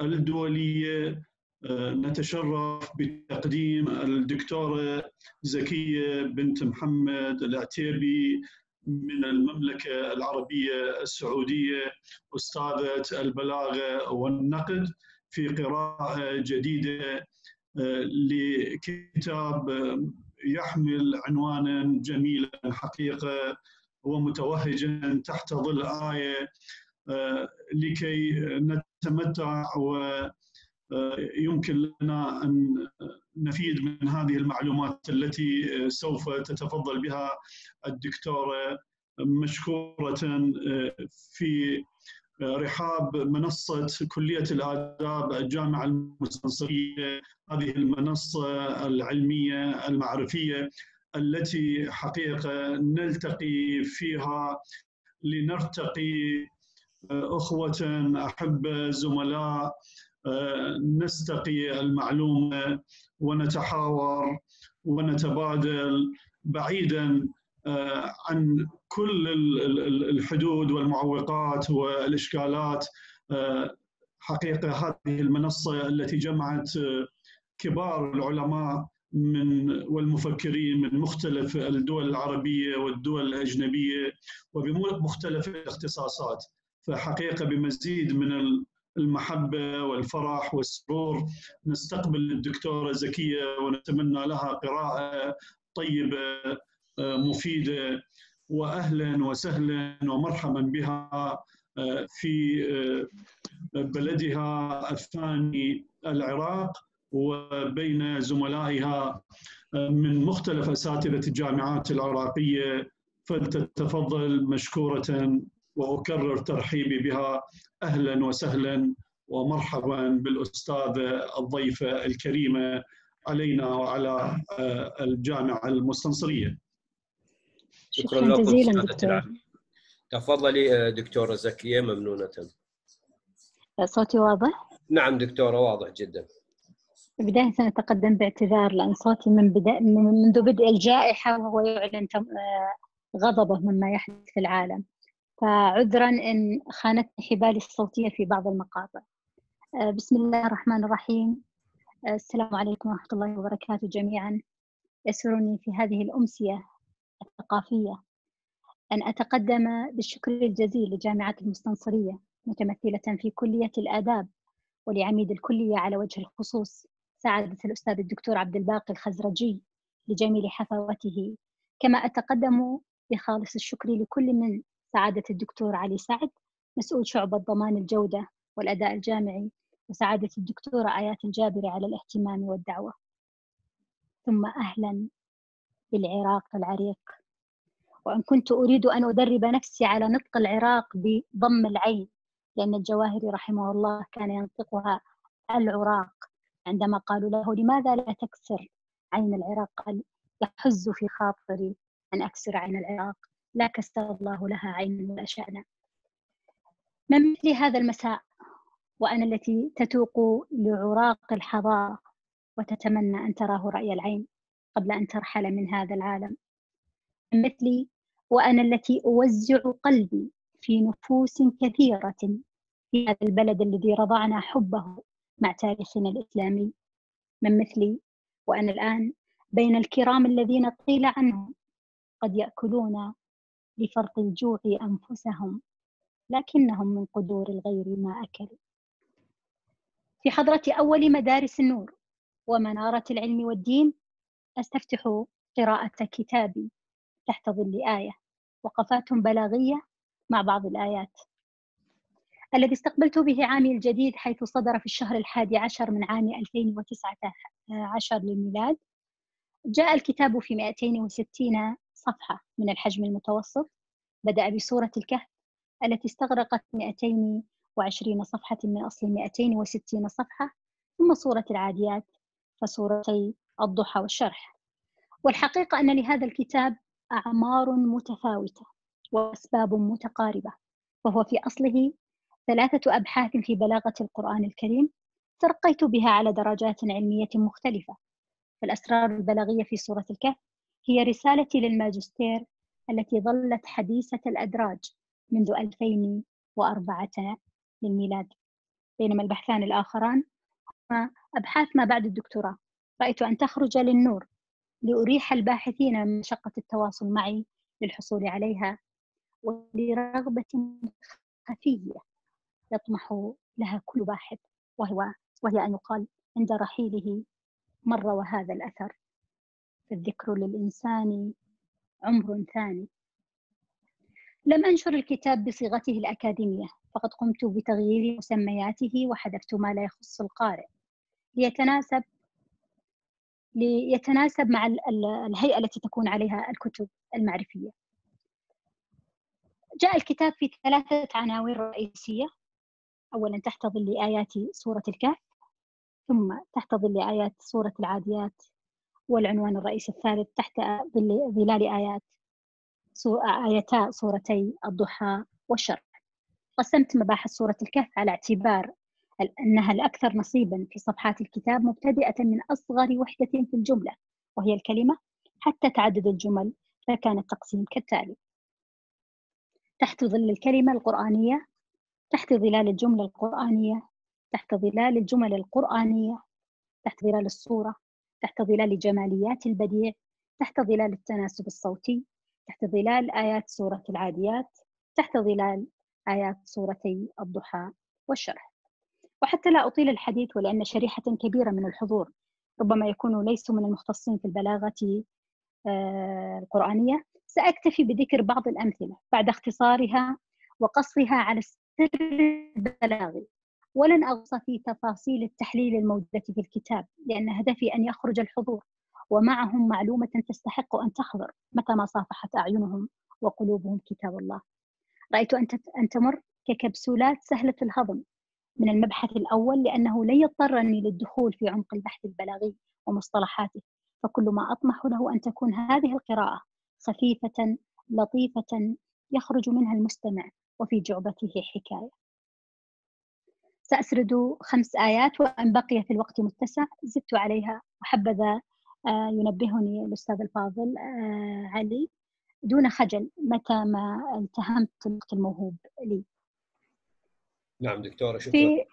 الدولية نتشرف بتقديم الدكتورة زكية بنت محمد العتيبي من المملكة العربية السعودية أستاذة البلاغة والنقد في قراءة جديدة لكتاب يحمل عنوانا جميلا حقيقة ومتوهجا تحت ظل آية لكي نتمتع ويمكن لنا أن نفيد من هذه المعلومات التي سوف تتفضل بها الدكتورة مشكورة في رحاب منصة كلية الآداب الجامعة المستنصرية. هذه المنصة العلمية المعرفية التي حقيقة نلتقي فيها لنرتقي أخوة أحبة زملاء نستقي المعلومة ونتحاور ونتبادل بعيدا عن كل الحدود والمعوقات والإشكالات. حقيقة هذه المنصة التي جمعت كبار العلماء من والمفكرين من مختلف الدول العربية والدول الأجنبية وبمختلف الاختصاصات. فحقيقة بمزيد من المحبة والفرح والسرور. نستقبل الدكتورة زكية ونتمنى لها قراءة طيبة مفيدة. وأهلا وسهلا ومرحبا بها في بلدها الثاني العراق وبين زملائها من مختلف أساتذة الجامعات العراقية. فلتتفضل مشكورة وأكرر ترحيبي بها أهلا وسهلا ومرحبا بالاستاذه الضيفة الكريمة علينا وعلى الجامعة المستنصرية. شكرا, شكرا جزيلا دكتور. تفضلي دكتورة زكيه ممنونة. صوتي واضح؟ نعم دكتورة واضح جدا. بداية أتقدم باعتذار لأن صوتي من بدأ منذ بدء الجائحة وهو يعلن غضبه مما يحدث في العالم فعذرا إن خانتني حبالي الصوتية في بعض المقاطع. بسم الله الرحمن الرحيم. السلام عليكم ورحمة الله وبركاته جميعا. يسرني في هذه الأمسية الثقافية أن أتقدم بالشكر الجزيل لجامعة المستنصرية متمثلة في كلية الآداب ولعميد الكلية على وجه الخصوص سعادة الأستاذ الدكتور عبد الباقي الخزرجي لجميل حفاوته كما أتقدم بخالص الشكر لكل من سعادة الدكتور علي سعد مسؤول شعبة ضمان الجودة والأداء الجامعي وسعادة الدكتورة آيات الجابري على الاهتمام والدعوة. ثم أهلا بالعراق العريق. وإن كنت أريد أن أدرب نفسي على نطق العراق بضم العين لأن الجواهري رحمه الله كان ينطقها العراق عندما قالوا له لماذا لا تكسر عين العراق؟ قال يحز في خاطري أن أكسر عين العراق. لا كسر الله لها عين ولا شأن من مثل هذا المساء وأنا التي تتوق لعراق الحضارة وتتمنى أن تراه رأي العين قبل أن ترحل من هذا العالم. من مثلي وأنا التي أوزع قلبي في نفوس كثيرة في هذا البلد الذي رضعنا حبه مع تاريخنا الإسلامي. من مثلي وأنا الآن بين الكرام الذين قيل عنهم قد يأكلون لفرط الجوع أنفسهم لكنهم من قدور الغير ما أكلوا. في حضرة أول مدارس النور ومنارة العلم والدين أستفتح قراءة كتابي تحت ظل آية وقفات بلاغية مع بعض الآيات. الذي استقبلت به عامي الجديد حيث صدر في الشهر الحادي عشر من عام 2019 للميلاد جاء الكتاب في 260 صفحة من الحجم المتوسط بدأ بسورة الكهف التي استغرقت 220 صفحة من أصل 260 صفحة ثم سورة العاديات فسورتي الضحى والشرح. والحقيقة أن لهذا الكتاب أعمار متفاوتة وأسباب متقاربة وهو في أصله ثلاثة أبحاث في بلاغة القرآن الكريم ترقيت بها على درجات علمية مختلفة فالأسرار البلاغية في سورة الكهف هي رسالتي للماجستير التي ظلت حديثة الأدراج منذ 2004 للميلاد. بينما البحثان الآخران هما أبحاث ما بعد الدكتوراه. رأيت أن تخرج للنور لأريح الباحثين من مشقة التواصل معي للحصول عليها ولرغبة خفية يطمح لها كل باحث وهو وهي أن يقال عند رحيله مر وهذا الأثر. فالذكر للإنسان عمر ثاني. لم أنشر الكتاب بصيغته الأكاديمية فقد قمت بتغيير مسمياته وحذفت ما لا يخص القارئ. ليتناسب ليتناسب مع الهيئة التي تكون عليها الكتب المعرفية. جاء الكتاب في ثلاثة عناوين رئيسية. أولا تحت ظل آيات سورة الكهف ثم تحت ظل آيات سورة العاديات والعنوان الرئيسي الثالث تحت ظل ظلال آيات آيتا سورتي الضحى والشرق قسمت مباحث سورة الكهف على اعتبار أنها الأكثر نصيبا في صفحات الكتاب مبتدئة من أصغر وحدة في الجملة وهي الكلمة حتى تعدد الجمل فكان التقسيم كالتالي تحت ظل الكلمة القرآنية تحت ظلال الجملة القرآنية تحت ظلال الجمل القرآنية تحت ظلال الصورة تحت ظلال جماليات البديع تحت ظلال التناسب الصوتي تحت ظلال آيات سورة العاديات تحت ظلال آيات سورتي الضحى والشرح. وحتى لا أطيل الحديث ولأن شريحة كبيرة من الحضور ربما يكونوا ليسوا من المختصين في البلاغة آه، القرآنية. سأكتفي بذكر بعض الأمثلة بعد اختصارها وقصرها على السر البلاغي ولن أغوص في تفاصيل التحليل الموجودة في الكتاب لأن هدفي أن يخرج الحضور ومعهم معلومة تستحق أن تحضر متى ما صافحت أعينهم وقلوبهم كتاب الله. رأيت أن تمر ككبسولات سهلة الهضم من المبحث الأول لأنه لن يضطرني للدخول في عمق البحث البلاغي ومصطلحاته. فكل ما أطمح له أن تكون هذه القراءة خفيفة لطيفة يخرج منها المستمع وفي جعبته حكاية. سأسرد خمس آيات وإن بقي في الوقت متسع زدت عليها. وحبذا آه، ينبهني الأستاذ الفاضل آه، علي. دون خجل متى ما التهمت الوقت الموهوب لي. نعم دكتورة شكرا. في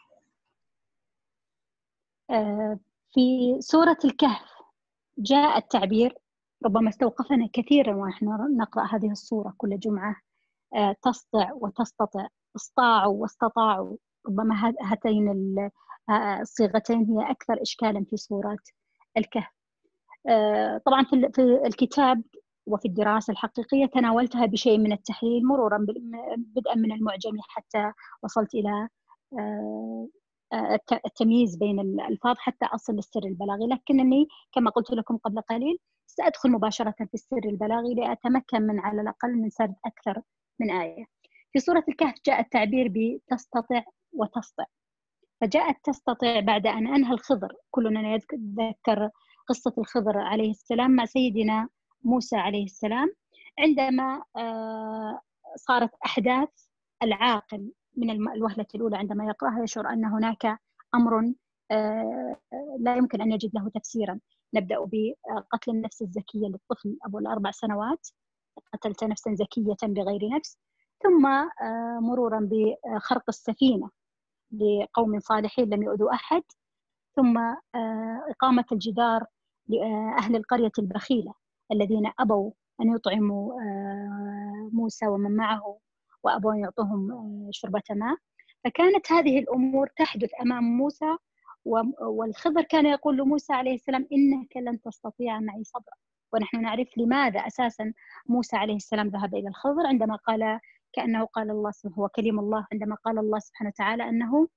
آه، في سورة الكهف جاء التعبير. ربما استوقفنا كثيرا ونحن نقرأ هذه الصورة كل جمعة. تسطع وتستطع استطاعوا واستطاعوا. ربما هاتين الصيغتين هي أكثر إشكالا في سورة الكهف. طبعا في الكتاب وفي الدراسة الحقيقية تناولتها بشيء من التحليل مرورا بدءا من المعجم حتى وصلت إلى التمييز بين الألفاظ حتى أصل للسر البلاغي. لكنني كما قلت لكم قبل قليل سأدخل مباشرة في السر البلاغي لأتمكن من على الأقل من سرد أكثر من آية. في سورة الكهف جاء التعبير بتستطع وتسطع. فجاءت تستطيع بعد أن أنهى الخضر. كلنا يتذكر قصة الخضر عليه السلام مع سيدنا موسى عليه السلام عندما آه، صارت أحداث العاقل من الوهلة الأولى عندما يقرأها يشعر أن هناك أمر آه، لا يمكن أن يجد له تفسيرا. نبدأ بقتل النفس الزكية للطفل أبو الأربع سنوات. قتلت نفسا زكية بغير نفس. ثم آه، مرورا بخرق السفينة لقوم صالحين لم يؤذوا أحد ثم آه، إقامة الجدار لأهل القرية البخيلة الذين أبوا أن يطعموا آه، موسى ومن معه وأبوا أن يعطوهم آه، شربة ماء. فكانت هذه الأمور تحدث أمام موسى والخضر كان يقول لموسى عليه السلام إنك لن تستطيع معي صبرا ونحن نعرف لماذا أساسا موسى عليه السلام ذهب إلى الخضر عندما قال كأنه قال الله هو كلم الله عندما قال الله سبحانه وتعالى أنه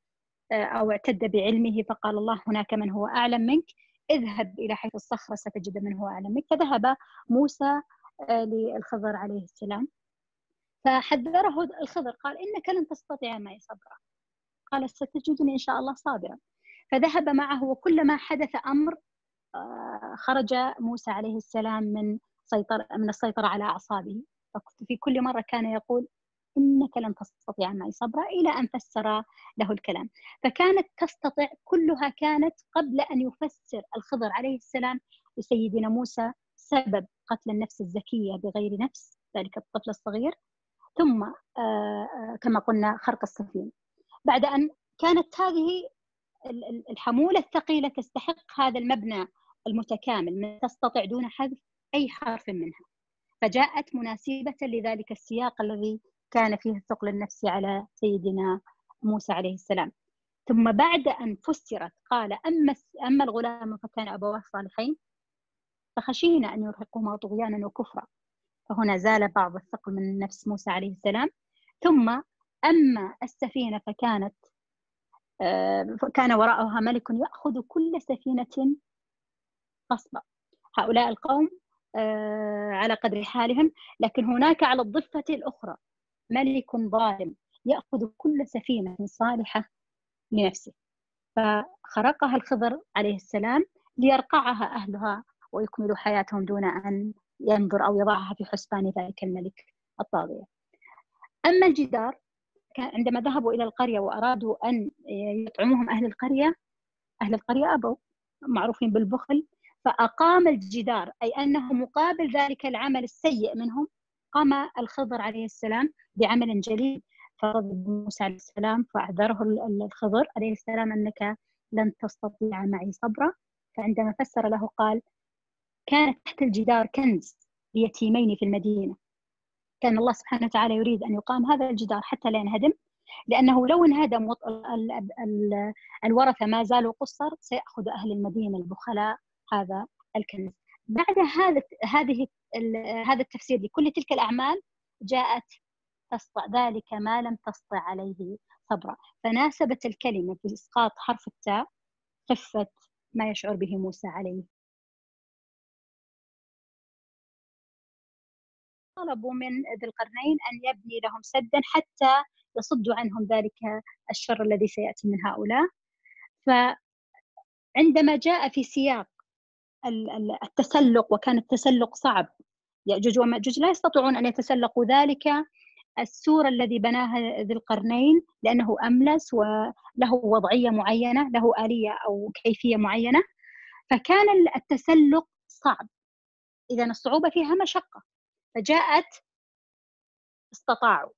آه، أو اعتد بعلمه فقال الله هناك من هو أعلم منك اذهب إلى حيث الصخرة ستجد من هو أعلم منك. فذهب موسى آه، للخضر عليه السلام. فحذره الخضر قال إنك لن تستطيع معي صبرا. قال ستجدني إن شاء الله صابرا. فذهب معه وكلما حدث أمر آه، خرج موسى عليه السلام من سيطر من السيطرة على أعصابه. ففي كل مرة كان يقول إنك لن تستطيع معي صبرا إلى أن فسر له الكلام. فكانت تستطع كلها كانت قبل أن يفسر الخضر عليه السلام لسيدنا موسى سبب قتل النفس الزكية بغير نفس ذلك الطفل الصغير. ثم آه، كما قلنا خرق السفينة بعد أن كانت هذه الحمولة الثقيلة تستحق هذا المبنى المتكامل تستطيع دون حذف أي حرف منها. فجاءت مناسبة لذلك السياق الذي كان فيه الثقل النفسي على سيدنا موسى عليه السلام. ثم بعد أن فسرت قال أما أما الغلام فكان أبواه صالحين فخشينا أن يرهقهما طغيانا وكفرا. فهنا زال بعض الثقل من نفس موسى عليه السلام. ثم أما السفينة فكانت آه، كان وراءها ملك يأخذ كل سفينة غصبا. هؤلاء القوم آه، على قدر حالهم لكن هناك على الضفة الأخرى. ملك ظالم يأخذ كل سفينة صالحة لنفسه. فخرقها الخضر عليه السلام ليرقعها أهلها ويكملوا حياتهم دون أن ينظر أو يضعها في حسبان ذلك الملك الطاغية. أما الجدار عندما ذهبوا إلى القرية وأرادوا أن يطعموهم أهل القرية أهل القرية أبوا معروفين بالبخل فأقام الجدار أي أنه مقابل ذلك العمل السيء منهم قام الخضر عليه السلام بعمل جليل. فغضب موسى عليه السلام فأعذره الخضر عليه السلام أنك لن تستطيع معي صبرا. فعندما فسر له قال كانت تحت الجدار كنز ليتيمين في المدينة. كان الله سبحانه وتعالى يريد أن يقام هذا الجدار حتى لا ينهدم لأنه لو انهدم الورثة ما زالوا قصر سيأخذ أهل المدينة البخلاء هذا الكنز. بعد هذا هذه هذا التفسير لكل تلك الأعمال جاءت تسطع ذلك ما لم تسطع عليه صبرا. فناسبت الكلمة بإسقاط حرف التاء خفة ما يشعر به موسى عليه. طلبوا من ذي القرنين أن يبني لهم سدا حتى يصد عنهم ذلك الشر الذي سيأتي من هؤلاء. فعندما جاء في سياق التسلق وكان التسلق صعب. يأجوج ومأجوج لا يستطيعون أن يتسلقوا ذلك السور الذي بناها ذي القرنين لأنه أملس وله وضعية معينة له آلية أو كيفية معينة. فكان التسلق صعب. إذا الصعوبة فيها مشقة. فجاءت استطاعوا.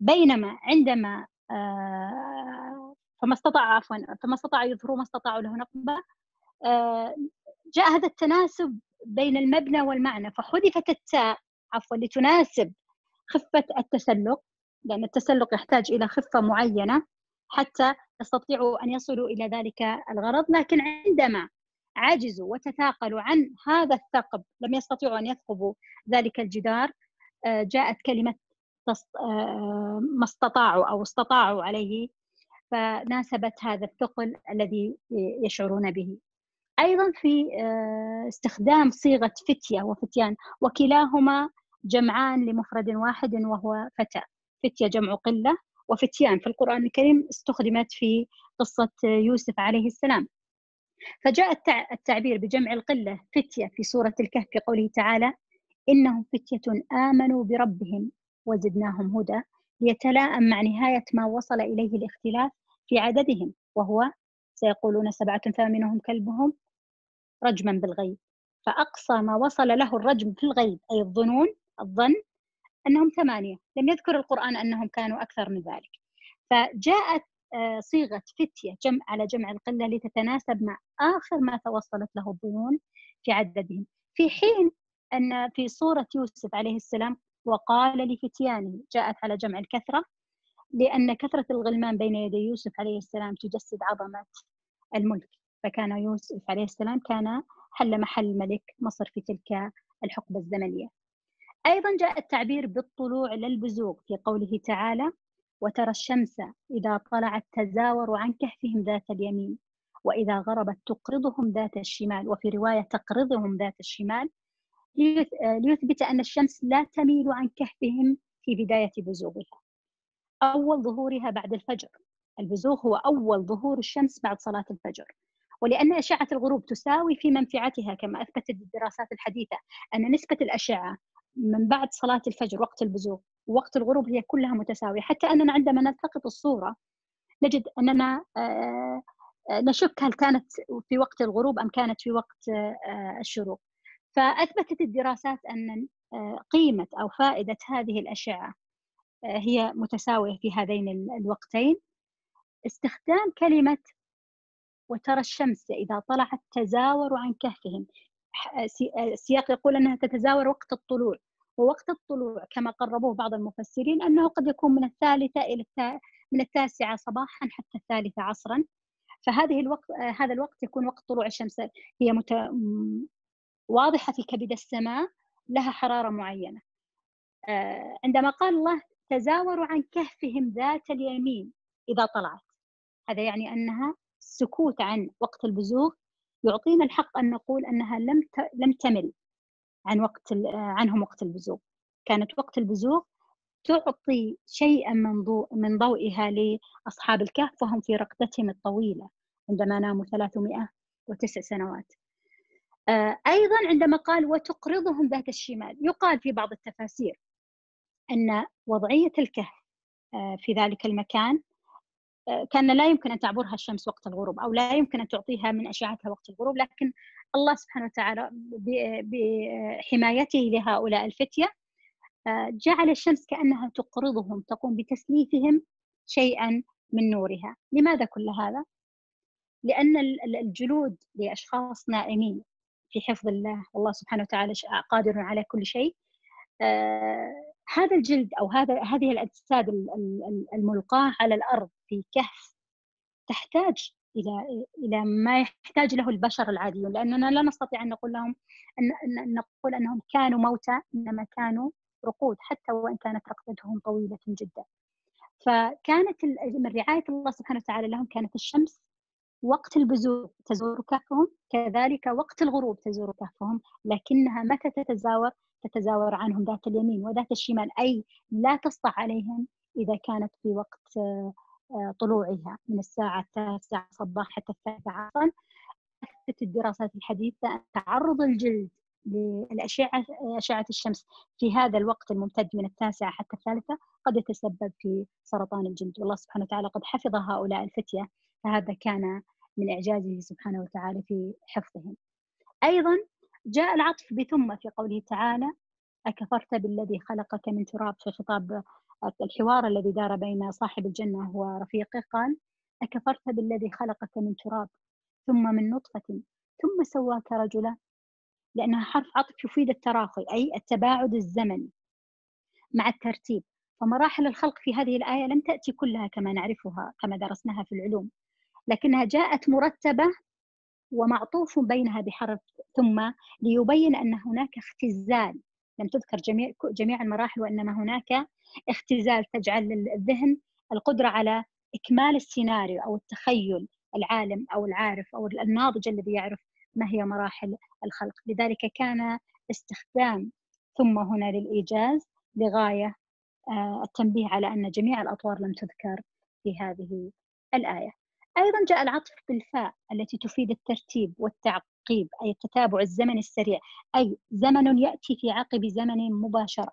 بينما عندما آه، فما استطاع عفوا فما استطاعوا يظهروا ما استطاعوا له نقبة آه، جاء هذا التناسب بين المبنى والمعنى فحذفت التاء عفوا لتناسب خفة التسلق لأن التسلق يحتاج إلى خفة معينة حتى يستطيعوا أن يصلوا إلى ذلك الغرض لكن عندما عجزوا وتثاقلوا عن هذا الثقب لم يستطيعوا أن يثقبوا ذلك الجدار آه، جاءت كلمة آه، ما استطاعوا أو استطاعوا عليه فناسبت هذا الثقل الذي يشعرون به. أيضا في آه، استخدام صيغة فتية وفتيان وكلاهما جمعان لمفرد واحد وهو فتى. فتية جمع قلة وفتيان. في القرآن الكريم استخدمت في قصة يوسف عليه السلام. فجاء التعبير بجمع القلة فتية في سورة الكهف في قوله تعالى إنهم فتية آمنوا بربهم وزدناهم هدى ليتلاءم مع نهاية ما وصل إليه الاختلاف في عددهم وهو سيقولون سبعة ثامنهم كلبهم رجما بالغيب. فأقصى ما وصل له الرجم في الغيب أي الظنون الظن أنهم ثمانية. لم يذكر القرآن أنهم كانوا أكثر من ذلك. فجاءت آه، صيغة فتية جمع على جمع القلة لتتناسب مع آخر ما توصلت له الظنون في عددهم. في حين أن في صورة يوسف عليه السلام وقال لفتيانه جاءت على جمع الكثرة لأن كثرة الغلمان بين يدي يوسف عليه السلام تجسد عظمة الملك. فكان يوسف عليه السلام كان حل محل ملك مصر في تلك الحقبة الزمنية. أيضا جاء التعبير بالطلوع للبزوغ في قوله تعالى وترى الشمس إذا طلعت تزاور عن كهفهم ذات اليمين وإذا غربت تقرضهم ذات الشمال وفي رواية تقرضهم ذات الشمال ليثبت أن الشمس لا تميل عن كهفهم في بداية بزوغها. أول ظهورها بعد الفجر. البزوغ هو أول ظهور الشمس بعد صلاة الفجر. ولأن أشعة الغروب تساوي في منفعتها كما أثبتت الدراسات الحديثة أن نسبة الأشعة من بعد صلاة الفجر وقت البزوغ ووقت الغروب هي كلها متساوية. حتى أننا عندما نلتقط الصورة نجد أننا آه، آه، نشك هل كانت في وقت الغروب أم كانت في وقت آه، الشروق. فأثبتت الدراسات أن قيمة أو فائدة هذه الأشعة هي متساوية في هذين الوقتين. استخدام كلمة وترى الشمس إذا طلعت تزاور عن كهفهم. السياق يقول أنها تتزاور وقت الطلوع ووقت الطلوع كما قربوه بعض المفسرين أنه قد يكون من الثالثة إلى من التاسعة صباحا حتى الثالثة عصرا. فهذه الوقت هذا الوقت يكون وقت طلوع الشمس. هي مت... واضحة في كبد السماء لها حرارة معينة. آه، عندما قال الله تزاوروا عن كهفهم ذات اليمين إذا طلعت. هذا يعني أنها السكوت عن وقت البزوغ يعطينا الحق أن نقول أنها لم لم تمل عن وقت عنهم وقت البزوغ. كانت وقت البزوغ تعطي شيئا من ضوء من ضوئها لأصحاب الكهف وهم في رقدتهم الطويلة عندما ناموا 309 سنوات. آه، أيضا عندما قال وتقرضهم ذات الشمال يقال في بعض التفاسير أن وضعية الكهف آه، في ذلك المكان كان لا يمكن أن تعبرها الشمس وقت الغروب أو لا يمكن أن تعطيها من أشعتها وقت الغروب لكن الله سبحانه وتعالى بحمايته لهؤلاء الفتية جعل الشمس كأنها تقرضهم تقوم بتسليفهم شيئا من نورها لماذا كل هذا؟ لأن الجلود لأشخاص نائمين في حفظ الله والله سبحانه وتعالى قادر على كل شيء آه هذا الجلد أو هذا هذه الأجساد الملقاة على الأرض في كهف تحتاج إلى إلى ما يحتاج له البشر العاديون لأننا لا نستطيع أن نقول لهم أن نقول أنهم كانوا موتى إنما كانوا رقود حتى وإن كانت رقدتهم طويلة جدا. فكانت من رعاية الله سبحانه وتعالى لهم كانت الشمس وقت البزوغ تزور كهفهم كذلك وقت الغروب تزور كهفهم لكنها متى تتزاور؟ تتزاور عنهم ذات اليمين وذات الشمال أي لا تسطع عليهم إذا كانت في وقت آه، طلوعها من الساعة التاسعة صباح حتى الثالثة عصرا أثبتت الدراسات الحديثة أن تعرض الجلد للأشعة أشعة الشمس في هذا الوقت الممتد من التاسعة حتى الثالثة قد يتسبب في سرطان الجلد. والله سبحانه وتعالى قد حفظ هؤلاء الفتية. فهذا كان من إعجازه سبحانه وتعالى في حفظهم. أيضا جاء العطف بثم في قوله تعالى أكفرت بالذي خلقك من تراب في خطاب الحوار الذي دار بين صاحب الجنة ورفيقه قال أكفرت بالذي خلقك من تراب ثم من نطفة ثم سواك رجلا. لأنها حرف عطف يفيد التراخي أي التباعد الزمني مع الترتيب. فمراحل الخلق في هذه الآية لم تأتي كلها كما نعرفها كما درسناها في العلوم. لكنها جاءت مرتبة ومعطوف بينها بحرف ثم ليبين أن هناك اختزال. لم تذكر جميع جميع المراحل وإنما هناك اختزال تجعل للذهن القدرة على إكمال السيناريو أو التخيل العالم أو العارف أو الناضج الذي يعرف ما هي مراحل الخلق. لذلك كان استخدام ثم هنا للإيجاز لغاية آه، التنبيه على أن جميع الأطوار لم تذكر في هذه الآية. أيضا جاء العطف بالفاء التي تفيد الترتيب والتعقيب أي التتابع الزمني السريع أي زمن يأتي في عقب زمن مباشرة.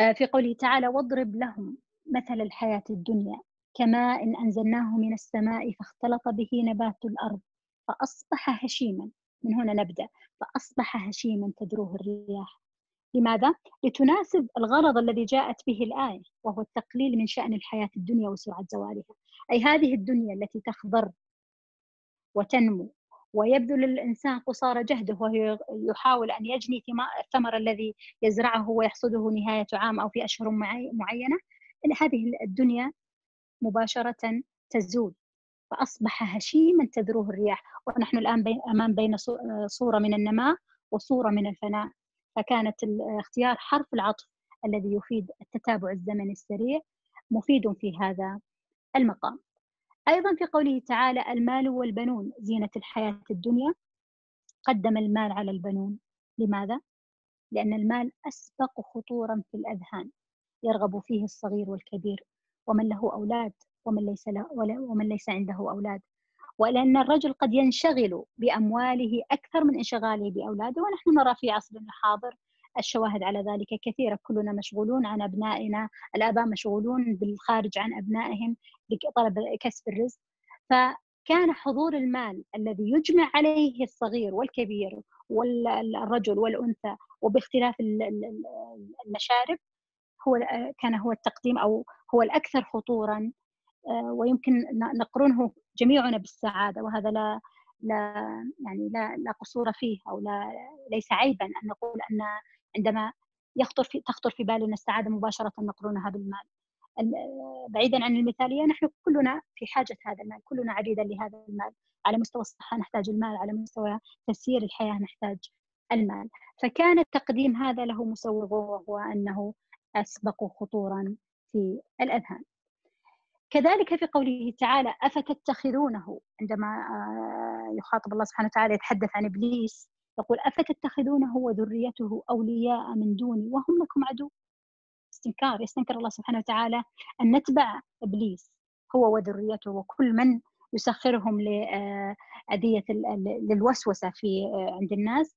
آه، في قوله تعالى واضرب لهم مثل الحياة الدنيا كماء إن أنزلناه من السماء فاختلط به نبات الأرض فأصبح هشيما. من هنا نبدأ. فأصبح هشيما تدروه الرياح. لماذا؟ لتناسب الغرض الذي جاءت به الآية وهو التقليل من شأن الحياة الدنيا وسرعة زوالها. أي هذه الدنيا التي تخضر وتنمو ويبذل الإنسان قصارى جهده وهو يحاول أن يجني الثمر الذي يزرعه ويحصده نهاية عام أو في أشهر معينة هذه الدنيا مباشرة تزول فأصبح هشيما تذروه الرياح. ونحن الآن أمام بين صورة من النماء وصورة من الفناء. فكانت اختيار حرف العطف الذي يفيد التتابع الزمني السريع مفيد في هذا المقام. أيضا في قوله تعالى المال والبنون زينة الحياة الدنيا قدم المال على البنون. لماذا؟ لأن المال أسبق خطورا في الأذهان. يرغب فيه الصغير والكبير. ومن له أولاد ومن ليس له ومن ليس عنده أولاد. ولأن الرجل قد ينشغل بأمواله أكثر من انشغاله بأولاده ونحن نرى في عصرنا الحاضر الشواهد على ذلك كثيرة. كلنا مشغولون عن أبنائنا الآباء مشغولون بالخارج عن أبنائهم بطلب كسب الرزق. فكان حضور المال الذي يجمع عليه الصغير والكبير والرجل والأنثى وباختلاف المشارب هو كان هو التقديم أو هو الأكثر خطورا ويمكن نقرنه جميعنا بالسعادة وهذا لا لا يعني لا لا قصور فيه أو لا ليس عيبا أن نقول أن عندما يخطر في تخطر في بالنا السعادة مباشرة نقرنها بالمال. بعيدا عن المثالية نحن كلنا في حاجة هذا المال كلنا عبيدا لهذا المال. على مستوى الصحة نحتاج المال على مستوى تسيير الحياة نحتاج المال. فكان التقديم هذا له مسوغه وهو أنه أسبق خطورا في الأذهان. كذلك في قوله تعالى افتتخذونه؟ عندما آه، يخاطب الله سبحانه وتعالى يتحدث عن إبليس يقول افتتخذونه وذريته أولياء من دوني وهم لكم عدو؟ استنكار يستنكر الله سبحانه وتعالى أن نتبع إبليس هو وذريته وكل من يسخرهم لأذية آه، للوسوسة في آه، عند الناس.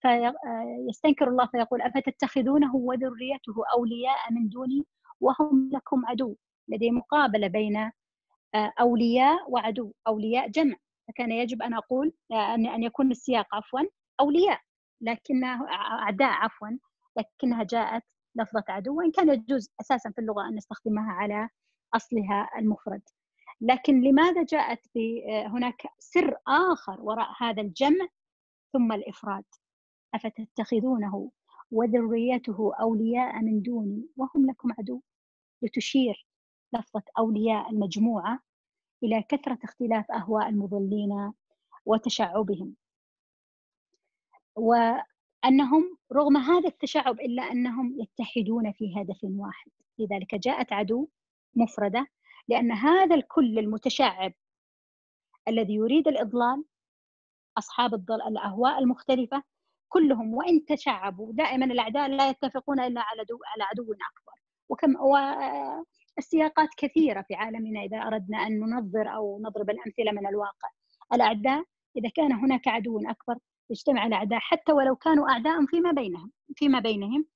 فيستنكر الله فيقول أفتتخذونه وذريته أولياء من دوني وهم لكم عدو. لدي مقابلة بين آه، أولياء وعدو أولياء جمع. فكان يجب أن أقول آه، أن يكون السياق عفوا أولياء لكنها أعداء عفوا لكنها جاءت لفظة عدو وإن كان يجوز أساسا في اللغة أن نستخدمها على أصلها المفرد. لكن لماذا جاءت آه، هناك سر آخر وراء هذا الجمع ثم الإفراد؟ أفتتخذونه وذريته أولياء من دوني وهم لكم عدو لتشير لفظة أولياء المجموعة إلى كثرة اختلاف أهواء المضلين وتشعبهم. وأنهم رغم هذا التشعب إلا أنهم يتحدون في هدف واحد لذلك جاءت عدو مفردة لأن هذا الكل المتشعب الذي يريد الإضلال أصحاب الأهواء المختلفة كلهم وإن تشعبوا دائما الأعداء لا يتفقون إلا على على عدو أكبر. وكم السياقات كثيرة في عالمنا إذا أردنا أن ننظر أو نضرب الأمثلة من الواقع. الأعداء إذا كان هناك عدو أكبر يجتمع الأعداء حتى ولو كانوا أعداء فيما بينهم فيما بينهم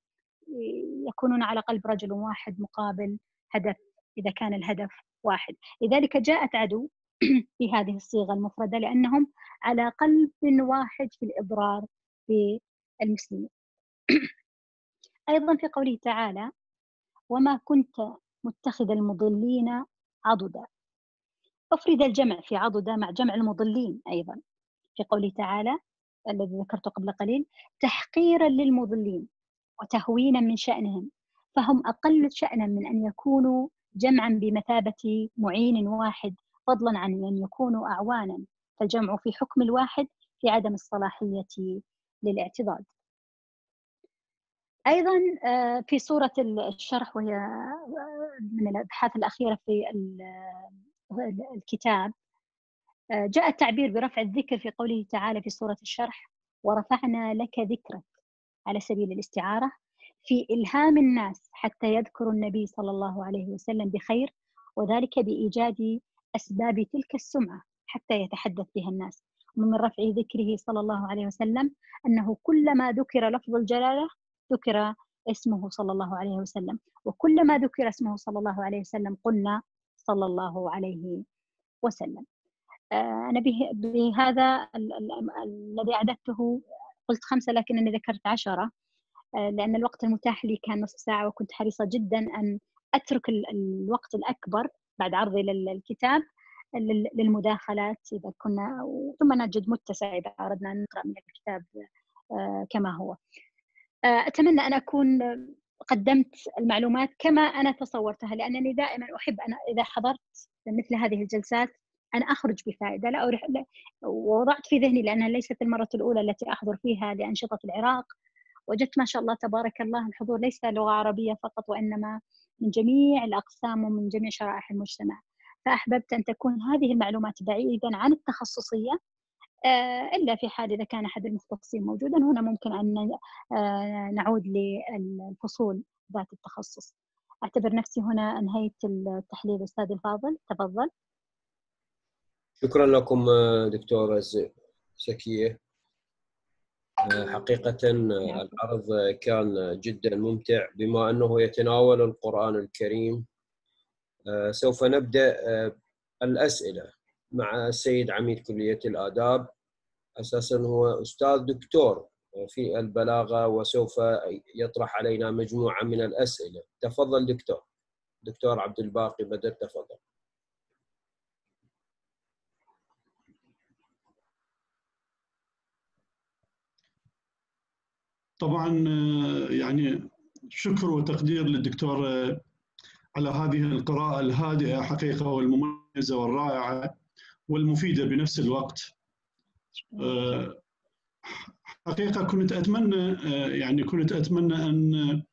يكونون على قلب رجل واحد مقابل هدف إذا كان الهدف واحد. لذلك جاءت عدو في هذه الصيغة المفردة لأنهم على قلب واحد في الإضرار بالمسلمين. أيضا في قوله تعالى وما كنت متخذ المضلين عضدا. أفرد الجمع في عضدا مع جمع المضلين أيضا. في قوله تعالى الذي ذكرته قبل قليل تحقيرا للمضلين وتهوينا من شأنهم فهم أقل شأنا من أن يكونوا جمعا بمثابة معين واحد فضلا عن أن يكونوا أعوانا. فالجمع في حكم الواحد في عدم الصلاحية للاعتضاد. أيضا آه، في صورة الشرح وهي آه، من الأبحاث الأخيرة في الكتاب. آه، جاء التعبير برفع الذكر في قوله تعالى في سوره الشرح ورفعنا لك ذكرك على سبيل الاستعارة في إلهام الناس حتى يذكروا النبي صلى الله عليه وسلم بخير وذلك بإيجاد أسباب تلك السمعة حتى يتحدث بها الناس. ومن رفع ذكره صلى الله عليه وسلم أنه كلما ذكر لفظ الجلالة ذكر اسمه صلى الله عليه وسلم. وكلما ذكر اسمه صلى الله عليه وسلم قلنا صلى الله عليه وسلم. آه، أنا بهذا الذي أعددته قلت خمسة لكنني ذكرت عشرة. آه، لأن الوقت المتاح لي كان نصف ساعة وكنت حريصة جدا أن أترك الوقت الأكبر بعد عرضي للكتاب للمداخلات إذا كنا ثم نجد متسع إذا أردنا أن نقرأ من الكتاب آه، كما هو. آه، أتمنى أن أكون قدمت المعلومات كما أنا تصورتها لأنني دائما أحب أنا إذا حضرت مثل هذه الجلسات أن أخرج بفائدة. لا أريح ووضعت في ذهني لأنها ليست المرة الأولى التي أحضر فيها لأنشطة العراق. وجدت ما شاء الله تبارك الله الحضور ليس لغة عربية فقط وإنما من جميع الأقسام ومن جميع شرائح المجتمع. فأحببت أن تكون هذه المعلومات بعيدا عن التخصصية آه، إلا في حال إذا كان أحد المختصين موجودا. هنا ممكن أن آه، نعود للفصول ذات التخصص. أعتبر نفسي هنا أنهيت التحليل أستاذ الفاضل. تفضل. شكرا لكم آه، دكتورة زكية. حقيقة العرض كان جدا ممتع بما أنه يتناول القرآن الكريم. سوف نبدأ الأسئلة. مع السيد عميد كلية الآداب. أساسا هو أستاذ دكتور في البلاغة وسوف يطرح علينا مجموعة من الأسئلة. تفضل دكتور. دكتور عبد الباقي بدر تفضل. طبعا يعني شكر وتقدير للدكتور على هذه القراءة الهادئة حقيقة والمميزة والرائعة. والمفيدة بنفس الوقت. حقيقة كنت أتمنى يعني كنت أتمنى أن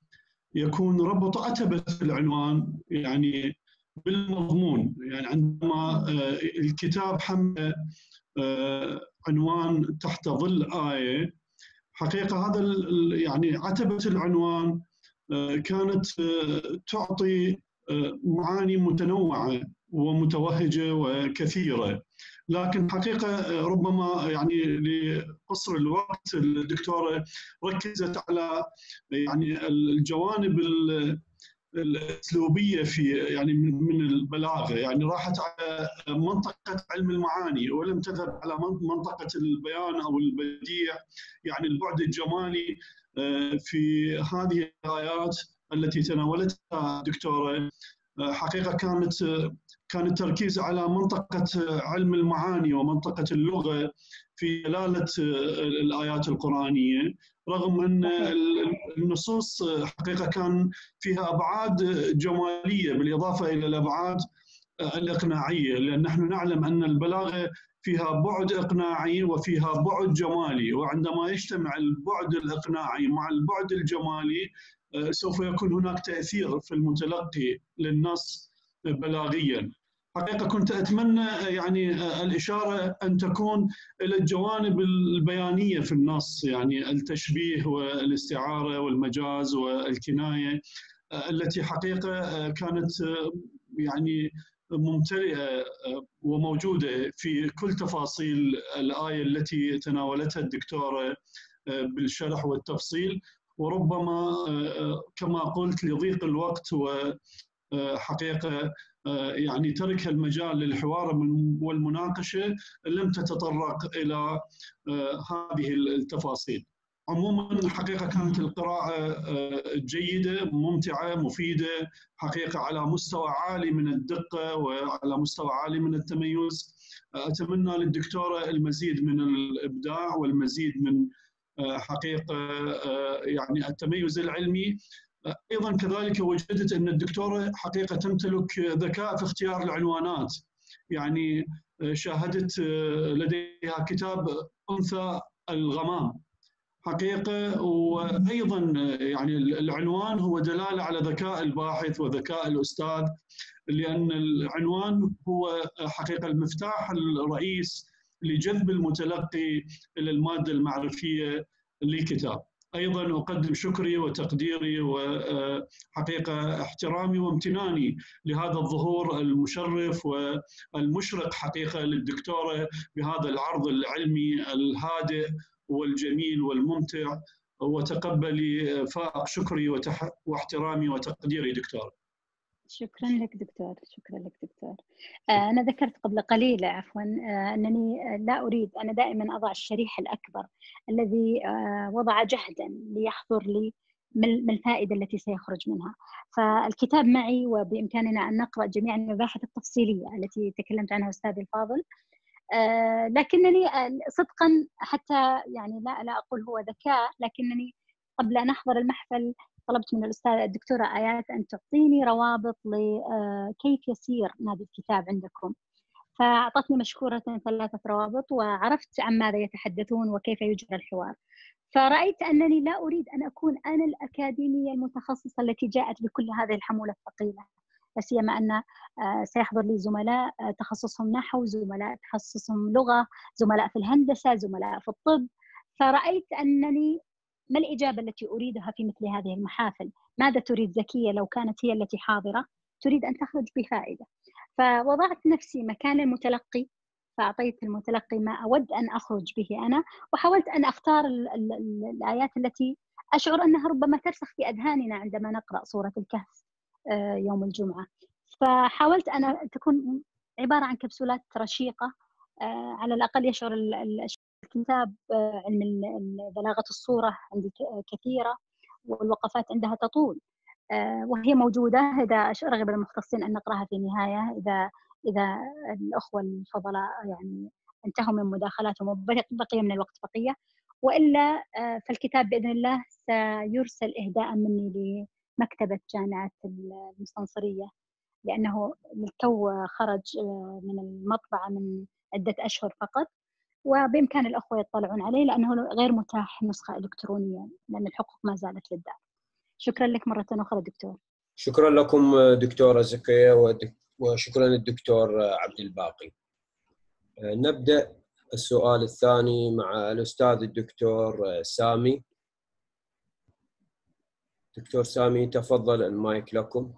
يكون ربط عتبة العنوان يعني بالمضمون. يعني عندما الكتاب حمل عنوان تحت ظل آية حقيقة هذا يعني عتبة العنوان كانت تعطي معاني متنوعة. ومتوهجة وكثيرة. لكن حقيقة ربما يعني لقصر الوقت الدكتورة ركزت على يعني الجوانب الأسلوبية في يعني من البلاغة. يعني راحت على منطقة علم المعاني ولم تذهب على منطقة البيان أو البديع. يعني البعد الجمالي في هذه الآيات التي تناولتها الدكتوره حقيقة كانت كان التركيز على منطقة علم المعاني ومنطقة اللغة في دلالة الآيات القرآنية. رغم أن النصوص حقيقة كان فيها أبعاد جمالية بالإضافة إلى الأبعاد الإقناعية. لأن نحن نعلم أن البلاغة فيها بعد إقناعي وفيها بعد جمالي. وعندما يجتمع البعد الإقناعي مع البعد الجمالي سوف يكون هناك تأثير في المتلقي للنص. بلاغيا. حقيقة كنت أتمنى يعني الإشارة أن تكون إلى الجوانب البيانية في النص يعني التشبيه والاستعارة والمجاز والكناية التي حقيقة كانت يعني ممتلئة وموجودة في كل تفاصيل الآية التي تناولتها الدكتورة بالشرح والتفصيل. وربما كما قلت لضيق الوقت وحقيقة يعني ترك المجال للحوار والمناقشة لم تتطرق إلى هذه التفاصيل. عموما الحقيقة كانت القراءة جيدة ممتعة مفيدة حقيقة على مستوى عالي من الدقة وعلى مستوى عالي من التميز. أتمنى للدكتورة المزيد من الإبداع والمزيد من حقيقة يعني التميز العلمي أيضا كذلك وجدت أن الدكتوره حقيقة تمتلك ذكاء في اختيار العنوانات يعني شاهدت لديها كتاب أنثى الغمام حقيقة وأيضا يعني العنوان هو دلالة على ذكاء الباحث وذكاء الأستاذ لأن العنوان هو حقيقة المفتاح الرئيس لجذب المتلقي إلى المادة المعرفية للكتاب. أيضا أقدم شكري وتقديري وحقيقه احترامي وامتناني لهذا الظهور المشرف والمشرق حقيقة للدكتورة بهذا العرض العلمي الهادئ والجميل والممتع وتقبلي فائق شكري واحترامي وتقديري دكتور. شكرا لك دكتور شكرا لك دكتور. آه، أنا ذكرت قبل قليل عفوا آه، أنني لا أريد أنا دائما أضع الشريحة الأكبر الذي آه، وضع جهدا ليحضر لي من الفائدة التي سيخرج منها. فالكتاب معي وبإمكاننا أن نقرأ جميع المباحث التفصيلية التي تكلمت عنها أستاذي الفاضل. لكنني صدقا حتى يعني لا لا أقول هو ذكاء لكنني قبل أن أحضر المحفل طلبت من الأستاذة الدكتورة آيات أن تعطيني روابط لكيف يسير نادي الكتاب عندكم. فأعطتني مشكورة ثلاثة روابط وعرفت عن ماذا يتحدثون وكيف يجرى الحوار. فرأيت أنني لا أريد أن أكون أنا الأكاديمية المتخصصة التي جاءت بكل هذه الحمولة الثقيلة. لا سيما أن آه، سيحضر لي زملاء آه، تخصصهم نحو زملاء تخصصهم لغة زملاء في الهندسة زملاء في الطب. فرأيت أنني ما الإجابة التي أريدها في مثل هذه المحافل؟ ماذا تريد زكية لو كانت هي التي حاضرة؟ تريد أن تخرج بفائدة. فوضعت نفسي مكان المتلقي فأعطيت المتلقي ما أود أن أخرج به أنا وحاولت أن أختار ال ال ال الآيات التي أشعر أنها ربما ترسخ في أذهاننا عندما نقرأ سورة الكهف آه، يوم الجمعة. فحاولت أن تكون عبارة عن كبسولات رشيقة آه، على الأقل يشعر الكتاب آه، علم بلاغة الصورة عندي كثيرة والوقفات عندها تطول آه، وهي موجودة إذا رغب المختصين أن نقرأها في النهاية إذا إذا الأخوة الفضلاء يعني انتهوا من مداخلاتهم وبقي من الوقت بقية وإلا فالكتاب بإذن الله سيرسل اهداء مني لمكتبة جامعة المستنصرية لأنه للتو خرج من المطبعة من عدة أشهر فقط. وبإمكان الأخوة يطلعون عليه لأنه غير متاح نسخة إلكترونية لأن الحقوق ما زالت للدار. شكرا لك مرة أخرى دكتور. شكرا لكم دكتوره زكيه وشكرا للدكتور عبد الباقي. نبدأ السؤال الثاني مع الأستاذ الدكتور سامي. دكتور سامي تفضل المايك لكم.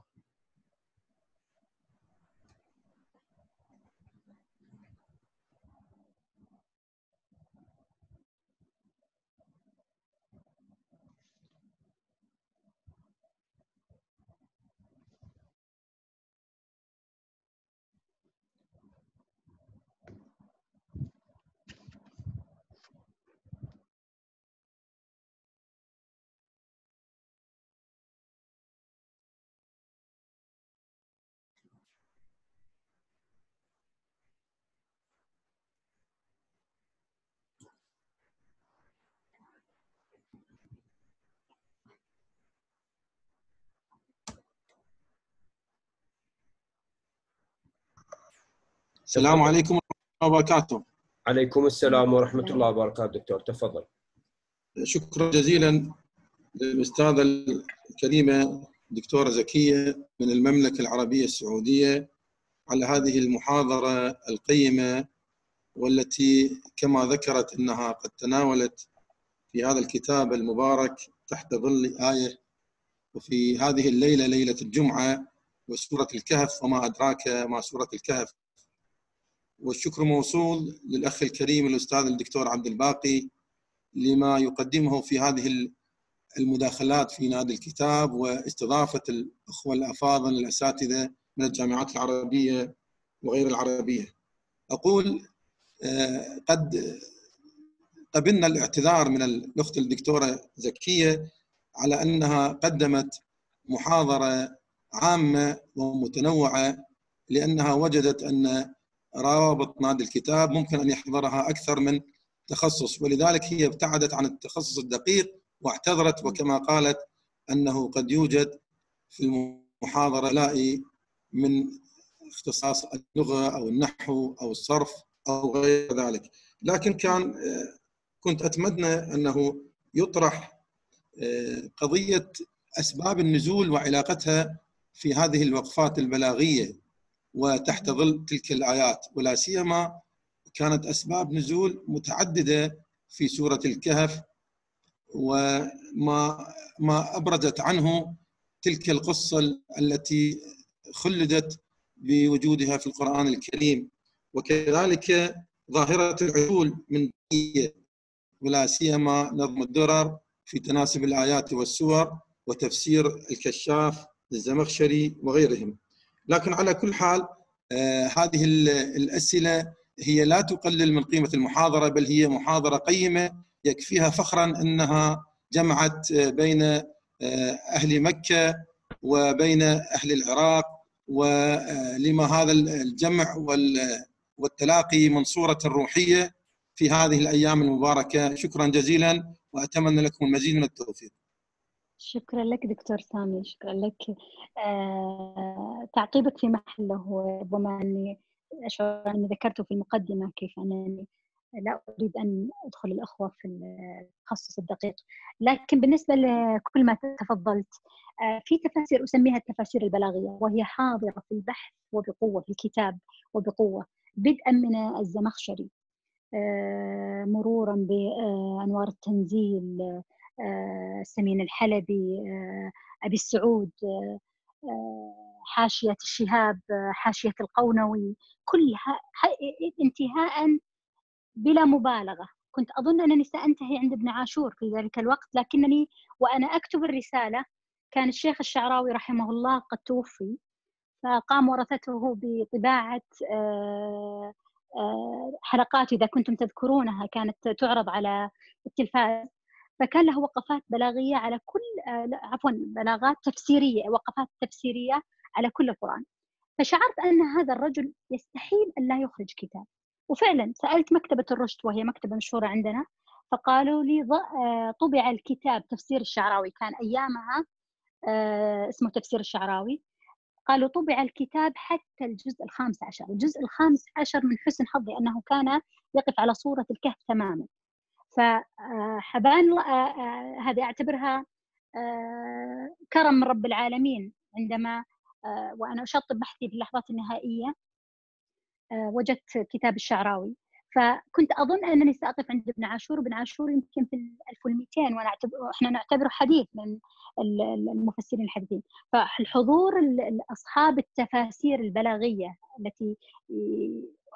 السلام عليكم ورحمة الله وبركاته. عليكم السلام ورحمة الله وبركاته دكتور تفضل. شكرا جزيلا للأستاذة الكريمة دكتورة زكية من المملكة العربية السعودية على هذه المحاضرة القيمة والتي كما ذكرت إنها قد تناولت في هذا الكتاب المبارك تحت ظل آية وفي هذه الليلة ليلة الجمعة وسورة الكهف وما أدراك ما سورة الكهف والشكر موصول للأخ الكريم الأستاذ الدكتور عبد الباقي لما يقدمه في هذه المداخلات في نادي الكتاب واستضافة الأخوة الأفاضل الأساتذة من الجامعات العربية وغير العربية. أقول قد قبلنا الاعتذار من الأخت الدكتورة زكية على أنها قدمت محاضرة عامة ومتنوعة لأنها وجدت أن روابط نادي الكتاب ممكن أن يحضرها أكثر من تخصص ولذلك هي ابتعدت عن التخصص الدقيق واعتذرت وكما قالت أنه قد يوجد في المحاضرة لائي من اختصاص اللغة أو النحو أو الصرف أو غير ذلك. لكن كان كنت أتمنى أنه يطرح قضية أسباب النزول وعلاقتها في هذه الوقفات البلاغية. وتحت ظل تلك الآيات ولا سيما كانت أسباب نزول متعددة في سورة الكهف وما ما ابرزت عنه تلك القصة التي خلدت بوجودها في القرآن الكريم. وكذلك ظاهرة العدول من ولا سيما نظم الدرر في تناسب الآيات والسور وتفسير الكشاف للزمخشري وغيرهم. لكن على كل حال آه هذه الأسئلة هي لا تقلل من قيمة المحاضرة بل هي محاضرة قيمة يكفيها فخرا أنها جمعت بين آه أهل مكة وبين أهل العراق ولما هذا الجمع والتلاقي من صوره روحية في هذه الأيام المباركة. شكرا جزيلا وأتمنى لكم المزيد من التوفيق. شكرا لك دكتور سامي شكرا لك. آه، تعقيبك في محله وربما أني أشعر أني ذكرته في المقدمة كيف أنني لا أريد أن أدخل الأخوة في التخصص الدقيق. لكن بالنسبة لكل ما تفضلت آه، في تفاسير أسميها التفاسير البلاغية وهي حاضرة في البحث وبقوة في الكتاب وبقوة بدءا من الزمخشري. آه، مرورا بأنوار التنزيل سمين الحلبي أبي السعود حاشية الشهاب حاشية القونوي. كلها انتهاء بلا مبالغة. كنت أظن أنني سأنتهي عند ابن عاشور في ذلك الوقت لكنني وأنا أكتب الرسالة كان الشيخ الشعراوي رحمه الله قد توفي فقام ورثته بطباعة حلقات إذا كنتم تذكرونها كانت تعرض على التلفاز. فكان له وقفات بلاغية على كل عفوا بلاغات تفسيرية وقفات تفسيرية على كل القرآن. فشعرت أن هذا الرجل يستحيل أن لا يخرج كتاب. وفعلا سألت مكتبة الرشد وهي مكتبة مشهورة عندنا فقالوا لي طبع الكتاب تفسير الشعراوي. كان أيامها اسمه تفسير الشعراوي. قالوا طبع الكتاب حتى الجزء الخامس عشر. الجزء الخامس عشر من حسن حظي أنه كان يقف على صورة الكهف تماما. فحبان هذه أعتبرها كرم من رب العالمين عندما وأنا أشطب بحثي في اللحظات النهائية وجدت كتاب الشعراوي. فكنت أظن أنني سأقف عند ابن عاشور ابن عاشور يمكن في 1200 وأنا إحنا نعتبره حديث من المفسرين الحديثين. فالحضور اصحاب التفاسير البلاغية التي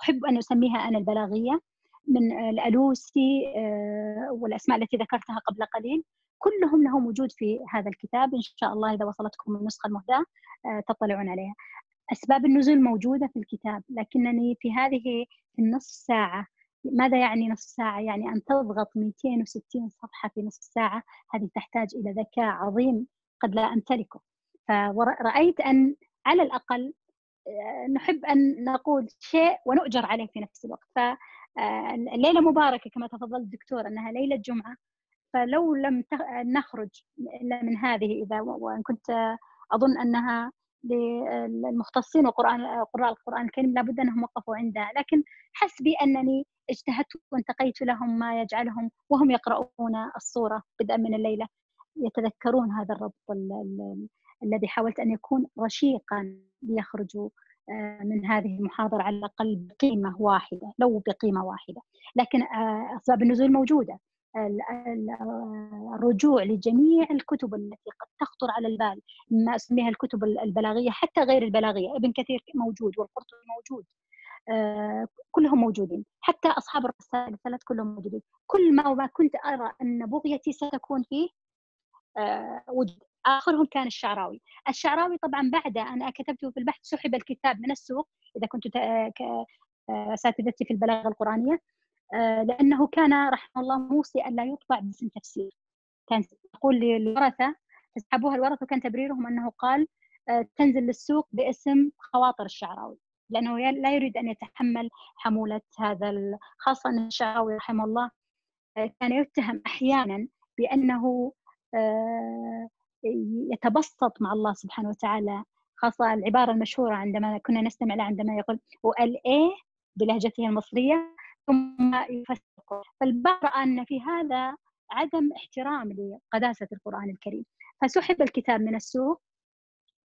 أحب أن أسميها أنا البلاغية من الألوسي آه، والأسماء التي ذكرتها قبل قليل كلهم لهم وجود في هذا الكتاب. إن شاء الله إذا وصلتكم النسخة المهداة آه، تطلعون عليها. أسباب النزول موجودة في الكتاب لكنني في هذه النصف ساعة. ماذا يعني نصف ساعة؟ يعني أن تضغط 260 صفحة في نصف ساعة هذه تحتاج إلى ذكاء عظيم قد لا أمتلكه. فرأيت أن على الأقل آه، نحب أن نقول شيء ونؤجر عليه في نفس الوقت. آه، مباركة كما تفضل الدكتور أنها ليلة جمعة. فلو لم نخرج إلا من هذه إذا وإن كنت أظن أنها للمختصين وقراء قراء القرآن الكريم لابد أنهم وقفوا عندها. لكن حسبي أنني اجتهدت وانتقيت لهم ما يجعلهم وهم يقرؤون الصورة بدءا من الليلة. يتذكرون هذا الربط الذي حاولت أن يكون رشيقا ليخرجوا من هذه المحاضرة على الأقل بقيمة واحدة لو بقيمة واحدة. لكن آه، أسباب النزول موجودة. الرجوع لجميع الكتب التي قد تخطر على البال ما أسميها الكتب البلاغية حتى غير البلاغية. ابن كثير موجود والقرطبي موجود. آه، كلهم موجودين. حتى أصحاب الرسائل الثلاث كلهم موجودين. كل ما ما كنت أرى أن بغيتي ستكون فيه آه، وجود آخرهم كان الشعراوي. الشعراوي طبعا بعد أن كتبته في البحث سحب الكتاب من السوق إذا كنت اساتذتي في البلاغة القرآنية. آه، لأنه كان رحمه الله موصي أن لا يطبع باسم تفسير. كان يقول للورثة تسحبوها الورثة وكان تبريرهم أنه قال آه، تنزل للسوق باسم خواطر الشعراوي. لأنه لا يريد أن يتحمل حمولة هذا خاصة أن الشعراوي رحمه الله آه، كان يتهم أحيانا بأنه يتبسط مع الله سبحانه وتعالى خاصة العبارة المشهورة عندما كنا نستمع له عندما يقول وقال إيه بلهجته المصرية ثم يفسر فالبعض رأى أن في هذا عدم احترام لقداسة القرآن الكريم. فسحب الكتاب من السوق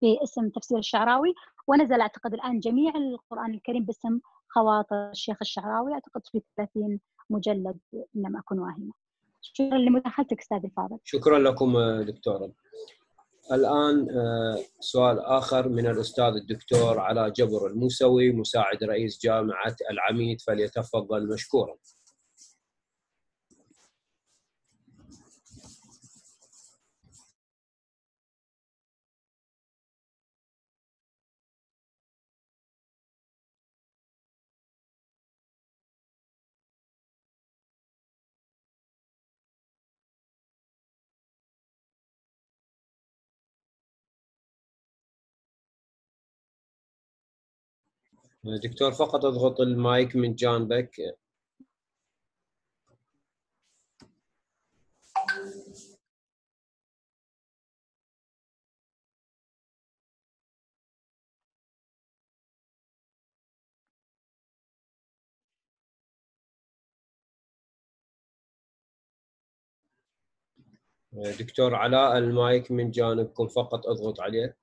باسم تفسير الشعراوي ونزل أعتقد الآن جميع القرآن الكريم باسم خواطر الشيخ الشعراوي أعتقد في 30 مجلد إن لم أكن واهمة. شكرا لمداخلتك أستاذ الفاضل. شكرا لكم دكتورة. الآن آه، سؤال آخر من الأستاذ الدكتور علاء جبر الموسوي مساعد رئيس جامعة العميد فليتفضل مشكورا. دكتور فقط اضغط المايك من جانبك. دكتور علاء المايك من جانبكم فقط اضغط عليه.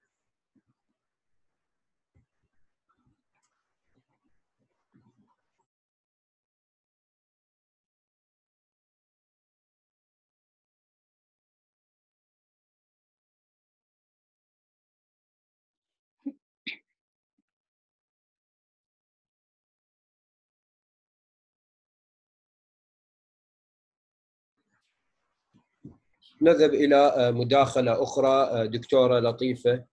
نذهب إلى آه، مداخلة أخرى آه، دكتورة لطيفة.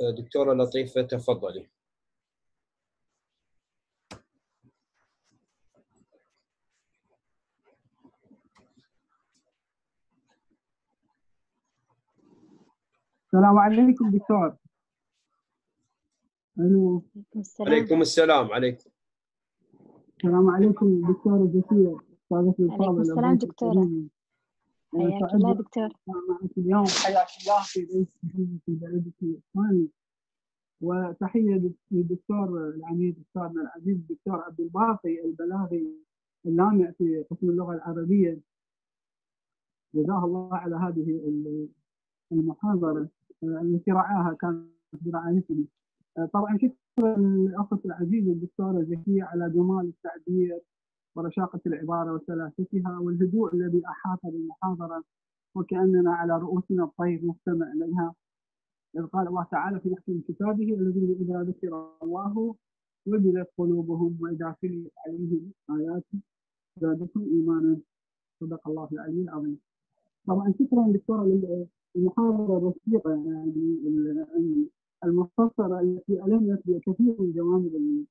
آه، دكتورة لطيفة تفضلي. السلام عليكم دكتور. ألو. عليكم السلام عليكم. السلام عليكم دكتورة زكيه استاذتي عليكم الفاضلة السلام دكتورة. حياك الله دكتور معك اليوم حياك الله في محمد في بلدك الثاني وتحيه للدكتور العميد استاذنا العزيز الدكتور عبد الباقي البلاغي اللامع في قسم اللغة العربيه جزاه الله على هذه المحاضره التي رعاها كانت برعايتنا طبعا شكرا للاخت العزيزه الدكتورة زكيه على جمال التعبير. ورشاقة العبارة وسلاستها والهدوء الذي أحاط بالمحاضرة وكأننا على رؤوسنا الطير نستمع اليها إذ قال الله تعالى في محكم كتابه الذين إذا ذكر الله وجلت قلوبهم وإذا تليت عليهم آياته زادتهم إيمانا صدق الله العلي العظيم. طبعا شكرا دكتورة للمحاضرة الرشيقة يعني المختصرة التي ألمت بكثير من جوانب